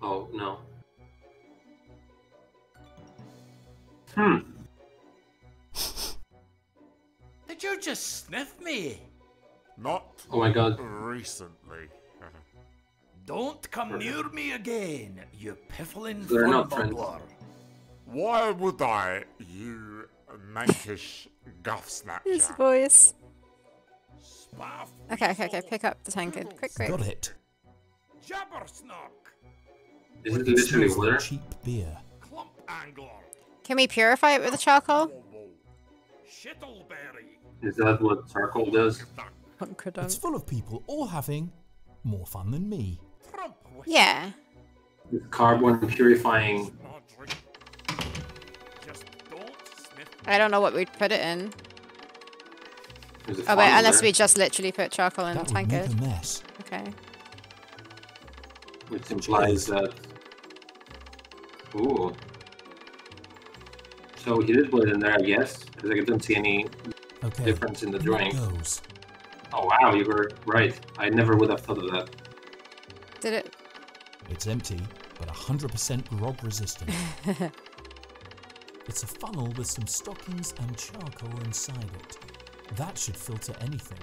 Oh no. Hmm. Did you just sniff me? Not Oh my god. recently. Don't come near me again, you piffling They're not friends. Why would I, you mankish guff snatcher? His voice. Okay, okay, okay. Pick up the tankard. Quick, quick. Got it. Jabbersnock. Is it It literally water? cheap beer. Clump angler. Can we purify it with the charcoal? Shittleberry. Is that what charcoal does? It's full of people all having more fun than me. Yeah. It's carbon purifying. Just don't sniff I don't know what we'd put it in. Oh wait, unless there, we just literally put charcoal in That the would make a mess. Okay. Which implies that. Ooh. So he did put it in there, I guess, because I didn't see any Okay. difference in the and drawing. Oh wow, you were right. I never would have thought of that. Did it? It's empty, but 100% grog resistant. it's a funnel with some stockings and charcoal inside it. That should filter anything.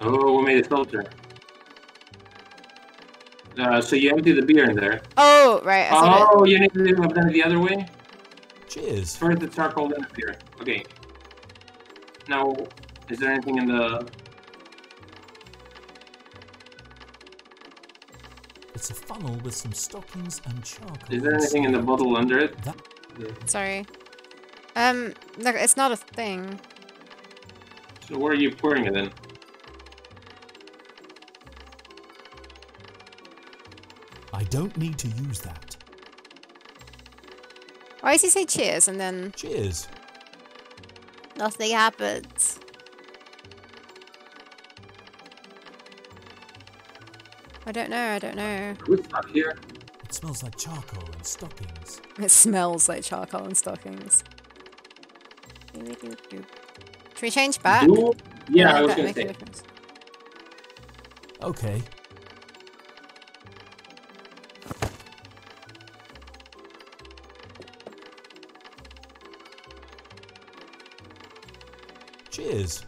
Oh, what made it filter? Uh, so you empty the beer in there. Oh right. I thought Oh, you need to have done it the other way. Cheers. First the charcoal, then the beer. Okay. Now, is there anything in the? It's a funnel with some stockings and charcoal. Is there anything in the bottle under it? That it. Sorry. Um, look, it's not a thing. So where are you pouring it in? I don't need to use that. Why does he say cheers and then Cheers. nothing happens? I don't know. I don't know. Who's not here? It smells like charcoal and stockings. It smells like charcoal and stockings. Should we change back? Who? Yeah, I was gonna say. Okay. Cheers.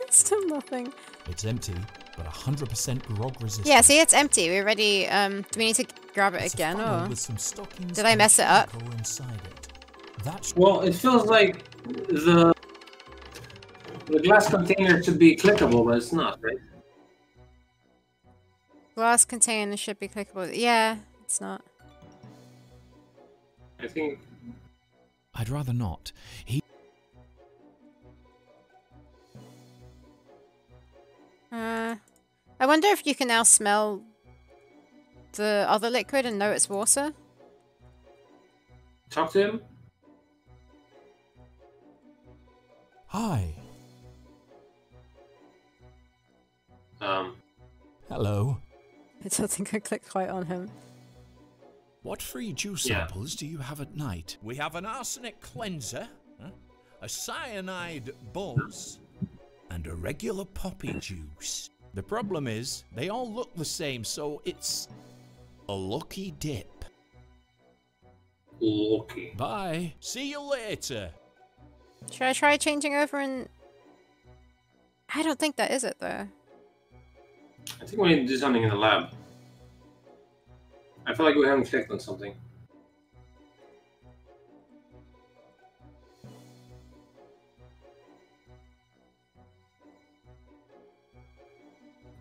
It's still nothing. It's empty, but 100% grog resistant. Yeah, see, it's empty. We already. Um, do we need to grab it It's again, or with some stockings did I mess it up? it. That Well, it feels like the the glass container should be clickable, but it's not, right? glass container should be clickable? Yeah, it's not. I think I'd rather not. He if you can now smell the other liquid and know it's water. talk to him. Hi. Um, Hello. I don't think I clicked quite on him. What free juice Yeah. samples do you have at night? We have an arsenic cleanser, huh? a cyanide buzz, and a regular poppy juice. The problem is, they all look the same, so it's a lucky dip. lucky. Bye. See you later. Should I try changing over and... I don't think that is it, though. I think we need to do something in the lab. I feel like we haven't clicked on something.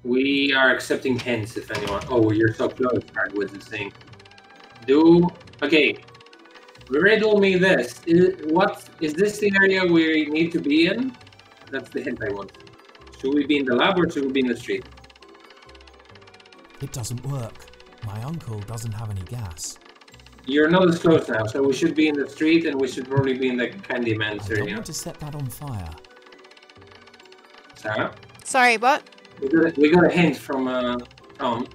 We are accepting hints if anyone. Oh, you're so close, Hardwidge is saying. Do. Okay. Riddle me this. Is, what is this the area we need to be in? That's the hint I want. Should we be in the lab or should we be in the street? It doesn't work. My uncle doesn't have any gas. You're not as close now, so we should be in the street and we should probably be in the Candyman's I don't want to set that on fire. Sarah? Sorry, what? We got a, we got a hint from uh, Tom.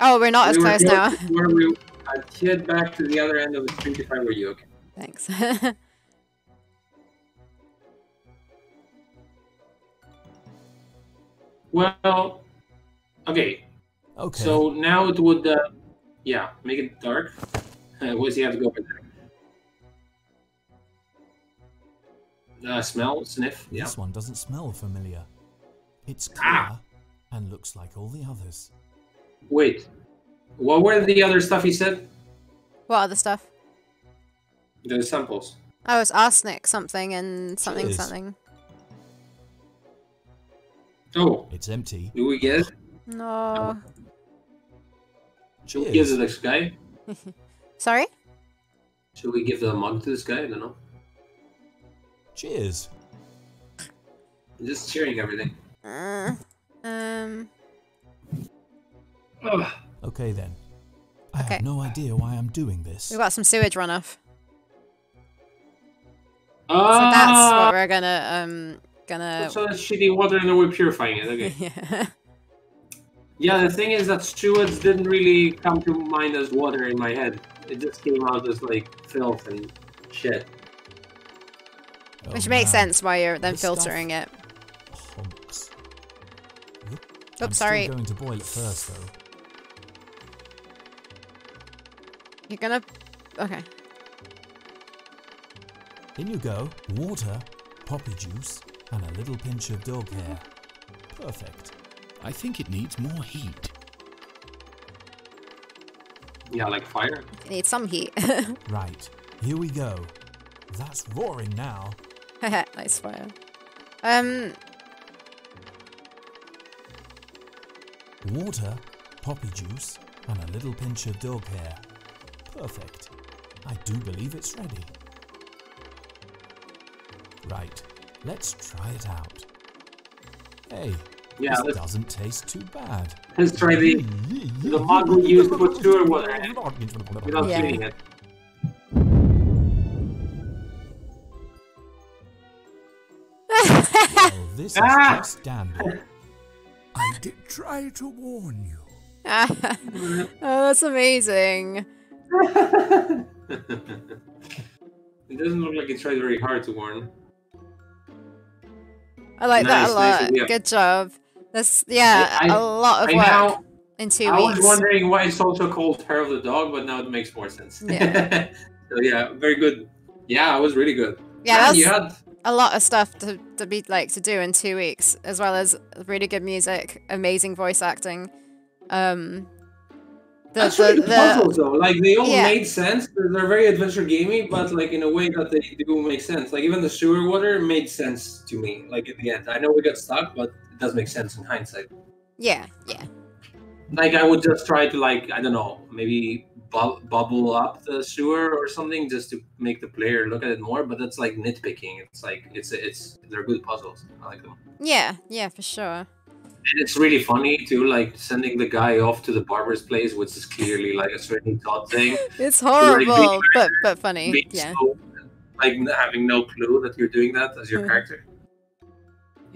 Oh, we're not as We were close close now. Where we, I'd head back to the other end of the street if I were you, okay? Thanks. Well, okay. Okay. So now it would, uh, yeah, make it dark. Uh, what does he have to go over there? Uh, smell, sniff. Yeah. This one doesn't smell familiar. It's clear Ah. And looks like all the others. Wait. What were the other stuff he said? What other stuff? The samples. Oh, it's arsenic something and something Cheers. something. Oh, It's empty. do we get it? No. Should we give Cheers. it to this guy? Sorry? Should we give the mug to this guy? I don't know. Cheers. I'm just cheering everything. Uh, um. Ugh. Okay then. I Okay. have no idea why I'm doing this. We've got some sewage runoff. Ah! So Ah, that's what we're gonna um gonna so that's shitty water and then we're purifying it. Okay. yeah. Yeah, the thing is that stewards didn't really come to mind as water in my head. It just came out as like filth and shit. Oh, Which makes man. sense why you're then This stuff- filtering it. I'm sorry. still going to boil it first, though. You're gonna Okay. In you go. Water, poppy juice, and a little pinch of dog hair. Perfect. I think it needs more heat. Yeah, like fire. You need some heat. Right. Here we go. That's roaring now. nice fire. Um Water, poppy juice, and a little pinch of dog hair. Perfect. I do believe it's ready. Right, let's try it out. Hey, Yeah, this doesn't taste too bad. let's try the the mug we used to put water in without Yeah. cleaning it. Well, this is Ah! just dandy. I did try to warn you. Oh, that's amazing. it doesn't look like he tried very hard to warn. I like that a Nice, nice, lot. yeah. Good job. That's yeah, I- a lot of I work now in two I was wondering why it's also called Hair of the Dog, but now it makes more sense. Yeah. so yeah, very good. Yeah, it was really good. Yeah, Man, that's you had a lot of stuff to, to be like to do in two weeks, as well as really good music, amazing voice acting. Um, the That's the, the puzzles though. Like they all Yeah. made sense. They're, they're very adventure gamey, but like in a way that they do make sense. Like even the sewer water made sense to me. Like at the end, I know we got stuck, but it does make sense in hindsight. yeah yeah Like I would just try to like I don't know maybe bu- bubble up the sewer or something just to make the player look at it more. But that's like nitpicking. It's like it's it's they're good puzzles. I like them. yeah yeah for sure. And it's really funny too, like sending the guy off to the barber's place, which is clearly like a certain Todd thing. It's Like, horrible, being- but but funny. Yeah. so- like having no clue that you're doing that as your Mhm. character.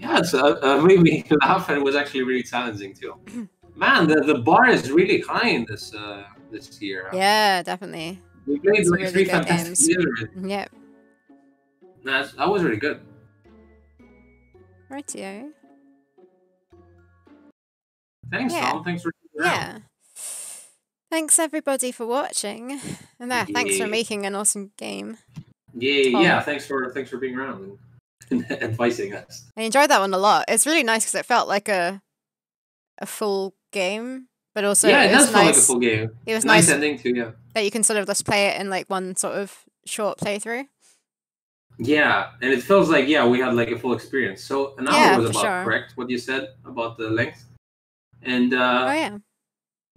Yeah, it's uh, uh, made me laugh, and it was actually really challenging too. Man, the, the bar is really high in this uh, this year. Yeah, definitely. we played it's like really three fantastic games. games. Yep. That was really good. Rightio. Thanks, Yeah. Tom. Thanks for around. Yeah. Thanks everybody for watching, and yeah, thanks for making an awesome game. Yeah, Tom. yeah. Thanks for thanks for being around and advising us. I enjoyed that one a lot. It's really nice because it felt like a a full game, but also yeah, it it does was feel like a nice. full game. It was nice nice ending too. Yeah. that you can sort of just play it in like one sort of short playthrough. Yeah, and it feels like yeah we had like a full experience. So an hour Yeah, was about sure. correct what you said about the length, and uh, oh yeah.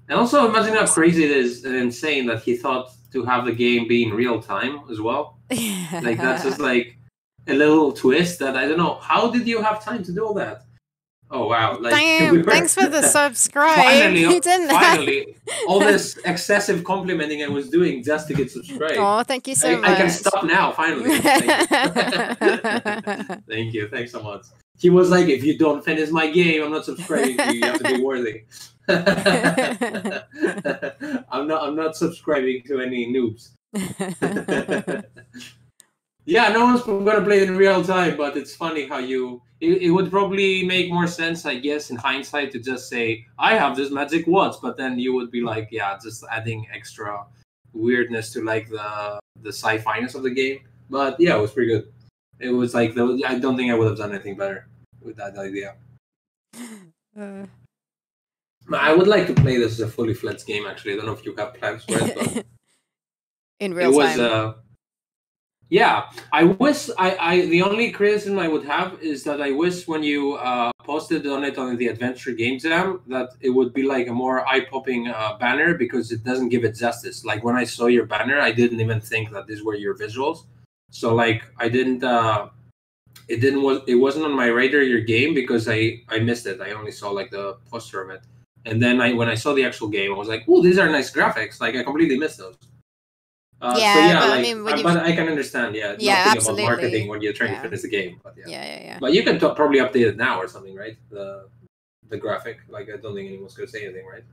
and also imagine how crazy it is and insane that he thought to have the game be in real time as well. Like that's just like a little twist that I don't know. How did you have time to do all that? Oh wow! Like, Damn! we were- Thanks for the subscribe. Finally, you didn't finally, all this excessive complimenting I was doing just to get subscribed. Oh, thank you so I, much. I can stop now, finally. Thank you. Thank you. Thanks so much. He was like, if you don't finish my game, I'm not subscribing to you. You have to be worthy. I'm not I'm not subscribing to any noobs. Yeah, no one's gonna play it in real time, but it's funny how you it, it would probably make more sense, I guess, in hindsight to just say, I have this magic watch, but then you would be like, yeah, just adding extra weirdness to like the the sci-fi-ness of the game. But yeah, it was pretty good. It was like the, I don't think I would have done anything better with that idea. Uh, I would like to play this as a fully fledged game. Actually, I don't know if you have plans for it, but in it real was. time. Uh, yeah, I wish. I, I the only criticism I would have is that I wish when you uh, posted on it on the Adventure Game Jam that it would be like a more eye-popping uh, banner because it doesn't give it justice. Like when I saw your banner, I didn't even think that these were your visuals. So like I didn't. Uh, it didn't was it wasn't on my radar your game because I I missed it. I only saw like the poster of it, and then I when I saw the actual game, I was like, oh, these are nice graphics. Like I completely missed those. Uh, so Yeah, yeah, but I mean, uh, you- but I can understand. Yeah, Yeah, absolutely. about marketing when you're trying Yeah. to finish the game. But yeah, yeah, yeah, yeah. but you can t- probably update it now or something, right? The the graphic. Like I don't think anyone's gonna say anything, right?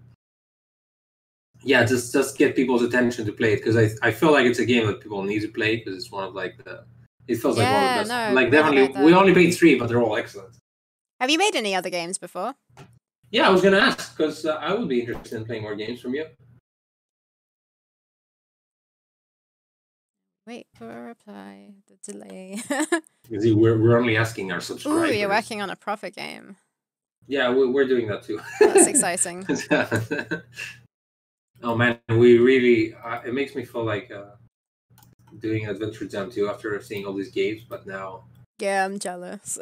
Yeah, just just get people's attention to play it because I I feel like it's a game that people need to play because it's one of like the it feels like one Yeah, of the best. no, like definitely we only played three, but they're all excellent. Have you made any other games before? Yeah, I was gonna ask because uh, I would be interested in playing more games from you. Wait for a reply. The delay. You- we're we're only asking our Ooh, subscribers. you're working on a profit game. Yeah, we're, we're doing that too. That's exciting. oh man, we really. Uh, it makes me feel like uh, doing Adventure Jam too after seeing all these games. But now, Yeah, I'm jealous.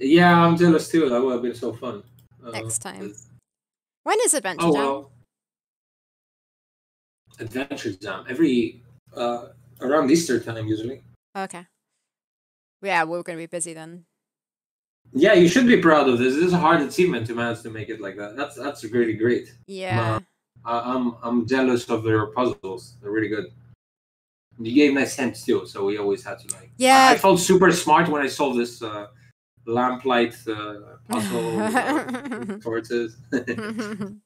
yeah, I'm jealous too. That would have been so fun. Uh, Next time. when is Adventure Oh Jam? well. Adventure Jam every uh, around Easter time usually. Okay. Yeah, we're gonna be busy then. Yeah, you should be proud of this. This is a hard achievement to manage to make it like that. That's that's really great. Yeah. I, I'm I'm jealous of your puzzles. They're really good. You gave nice hints too, so we always had to like. Yeah. I, I felt super smart when I solved this uh, lamplight uh, puzzle uh, torches.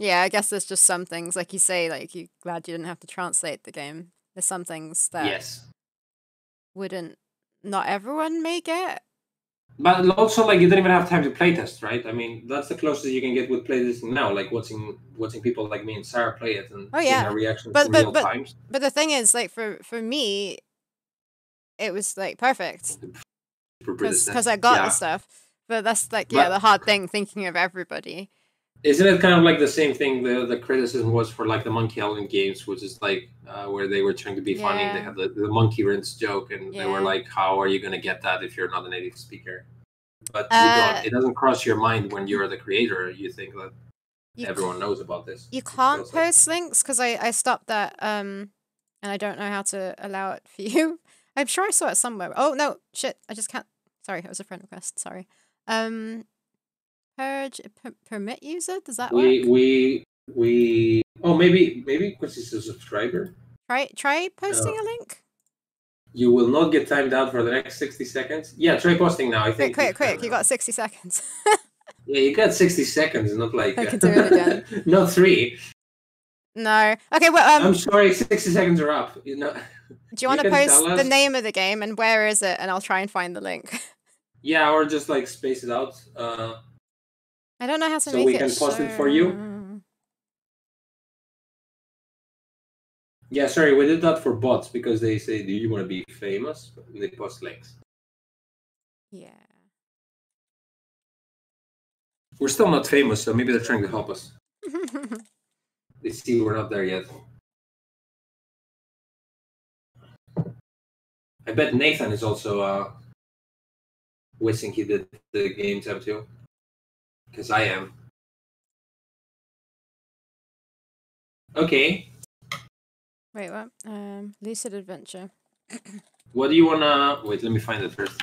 yeah, I guess there's just some things, like you say, like you're glad you didn't have to translate the game. There's some things that yes, wouldn't not everyone may get. but also like you didn't even have time to playtest, right? I mean, that's the closest you can get with playtesting now, like watching watching people like me and Sarah play it and Oh, seeing yeah. their reactions But- in but- real but- times. But the thing is, like for for me, it was like perfect because. I got Yeah. the stuff. But that's like yeah, But- the hard thing thinking of everybody. Isn't it kind of like the same thing? The the criticism was for like the Monkey Island games, which is like uh, where they were trying to be funny. They had the, the monkey wrench joke, and they were like, "How are you going to get that if you're not a native speaker?" But you Uh, don't, it doesn't cross your mind when you're the creator. You think that You everyone knows about this. You can't feels like- post links because I, I stopped that um and I don't know how to allow it for you. I'm sure I saw it somewhere. Oh no, shit! I just can't. Sorry, it was a friend request. Sorry. Um, purge per- permit user. Does that We work? we we. Oh, maybe maybe because he's a subscriber. Try try posting Uh, a link. You will not get timed out for the next sixty seconds. Yeah, try posting now. I Quick, think. quick, you can quick! You got sixty seconds. Yeah, you got sixty seconds, not like. I can do it again. not three. no. Okay. Well, um, I'm sorry, sixty seconds are up. You know. do you want to post the name of the game and where is it, and I'll try and find the link. Yeah, or just like space it out. Uh, I don't know how to So make it. So we can post it for you? yeah, sorry, we did that for bots because they say, "Do you want to be famous?" They post links. Yeah. We're still not famous, so maybe they're trying to help us. They see we're not there yet. I bet Nathan is also uh, wishing he did the game tab too, because I am. Okay, Wait, what? Um, Lucid Adventure. what do you wanna? Wait, let me find it first.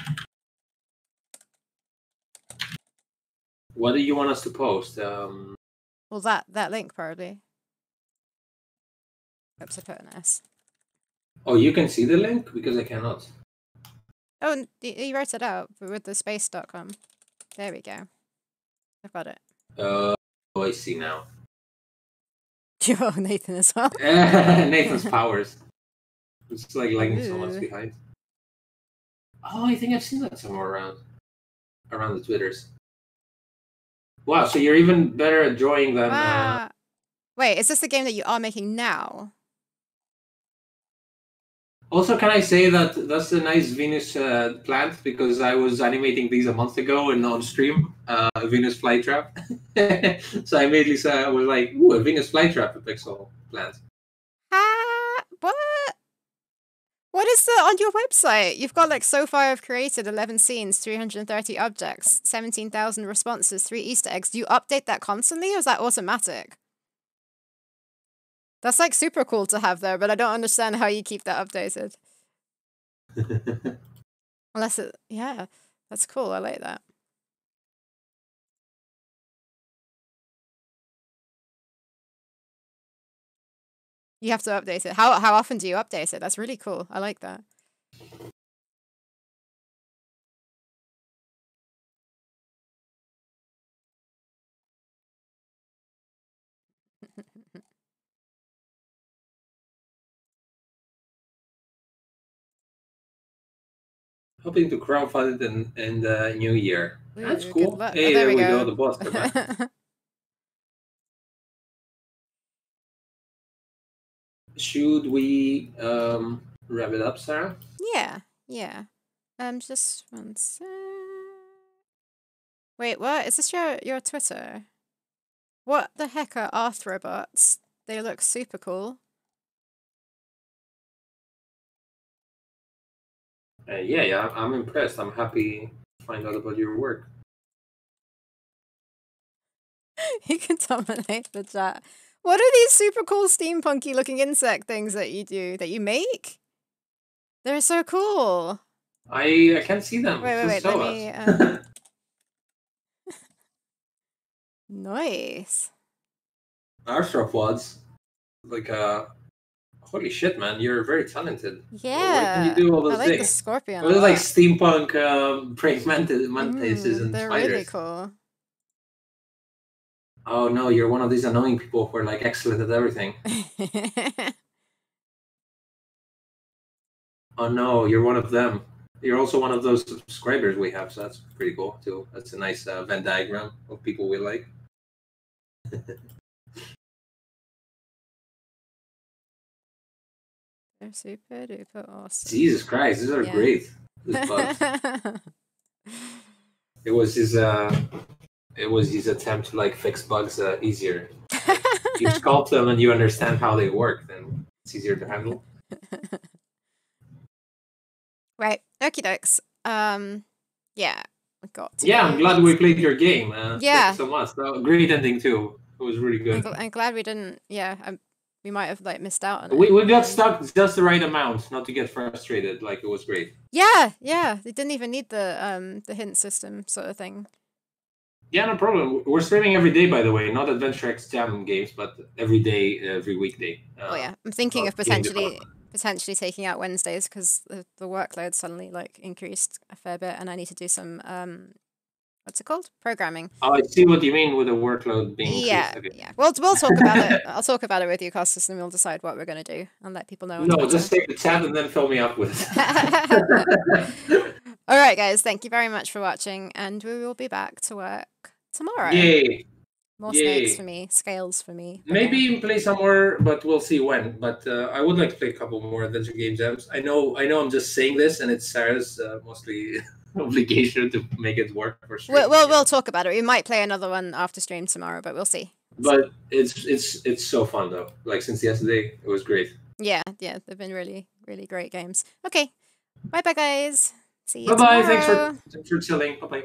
What do you want us to post? Um, Well, that that link probably. Oops, I put an S. oh, you can see the link because I cannot. Oh, you wrote it out with the space.com. There we go. Got it. Uh, oh, I see now. Oh, Nathan as well. Nathan's powers. It's like lagging so much behind. Oh, I think I've seen that somewhere around around the Twitters. Wow, so you're even better at drawing than uh. Wait, is this the game that you are making now? Also, can I say that that's a nice Venus uh, plant because I was animating these a month ago and on stream, uh, Venus flytrap. so I immediately said, I was like, "Ooh, a Venus flytrap, a pixel plant." Ah, what? What is the on your website? You've got like so far I've created 11 scenes, 330 objects, 17,000 responses, three Easter eggs. Do you update that constantly or is that automatic? That's like super cool to have there, but I don't understand how you keep that updated. Unless it, yeah, that's cool. I like that. You have to update it. How how often do you update it? That's really cool. I like that. Hoping to crowdfund it in, in the new year. That's Ooh, good cool. luck. Oh, Hey, there there we we go. go. The boss. Should we um, wrap it up, Sarah? yeah, yeah. Um, just one sec. Wait, what? Is this your your Twitter? What the heck are Arthrobots? They look super cool. Uh, yeah, yeah. I'm impressed. I'm happy to find out about your work. you can dominate the chat. What are these super cool steampunky looking insect things that you do that you make? They're so cool. I I can't see them. Wait, wait, wait, let me, um, Nice. Arthropods. Like uh holy shit man, you're very talented. Yeah. can you do all I those like the things? scorpion. Those are like steampunk um praying mantis, mantises Mm, and they're spiders. really cool. Oh no, you're one of these annoying people who are like excellent at everything. Oh no, you're one of them. You're also one of those subscribers we have, so that's pretty cool too. That's a nice uh, Venn diagram of people we like. They're super duper awesome. Jesus Christ, these are Yeah. great. It was his uh, it was his attempt to like fix bugs uh, easier. you sculpt them and you understand how they work, then it's easier to handle. right. Okie dokes. Um, yeah. We got. to Yeah, I'm glad we played your game. Uh, Yeah. so much. A great ending too. It was really I'm, good. gl- I'm glad we didn't. Yeah, um, we might have like missed out on We, it. we got stuck just the right amount, not to get frustrated. Like it was great. Yeah, yeah. They didn't even need the um the hint system sort of thing. Yeah, no problem. We're streaming every day, by the way. Not Adventure X Jam games, but every day, every weekday. Uh, oh yeah, I'm thinking of potentially potentially taking out Wednesdays because the the workload suddenly like increased a fair bit, and I need to do some um, what's it called? Programming. Oh, I see what you mean with the workload being. Yeah, Okay. yeah. We'll we'll talk about it. I'll talk about it with you, Costas, and we'll decide what we're gonna do and let people know. No, just take the chat and then fill me up with it. All right, guys. Thank you very much for watching, and we will be back to work tomorrow. Yay! More snakes for me, scales for me. Maybe yeah. play some more, but we'll see when. But uh, I would like to play a couple more adventure game jams. I know, I know, I'm just saying this, and it's Sarah's uh, mostly obligation to make it work for stream. We'll, we'll we'll talk about it. We might play another one after stream tomorrow, but we'll see. But it's it's it's so fun though. Like since yesterday, it was great. Yeah, yeah, they've been really really great games. Okay, bye bye guys. See you Bye bye. Thanks for thanks for chilling. Bye bye.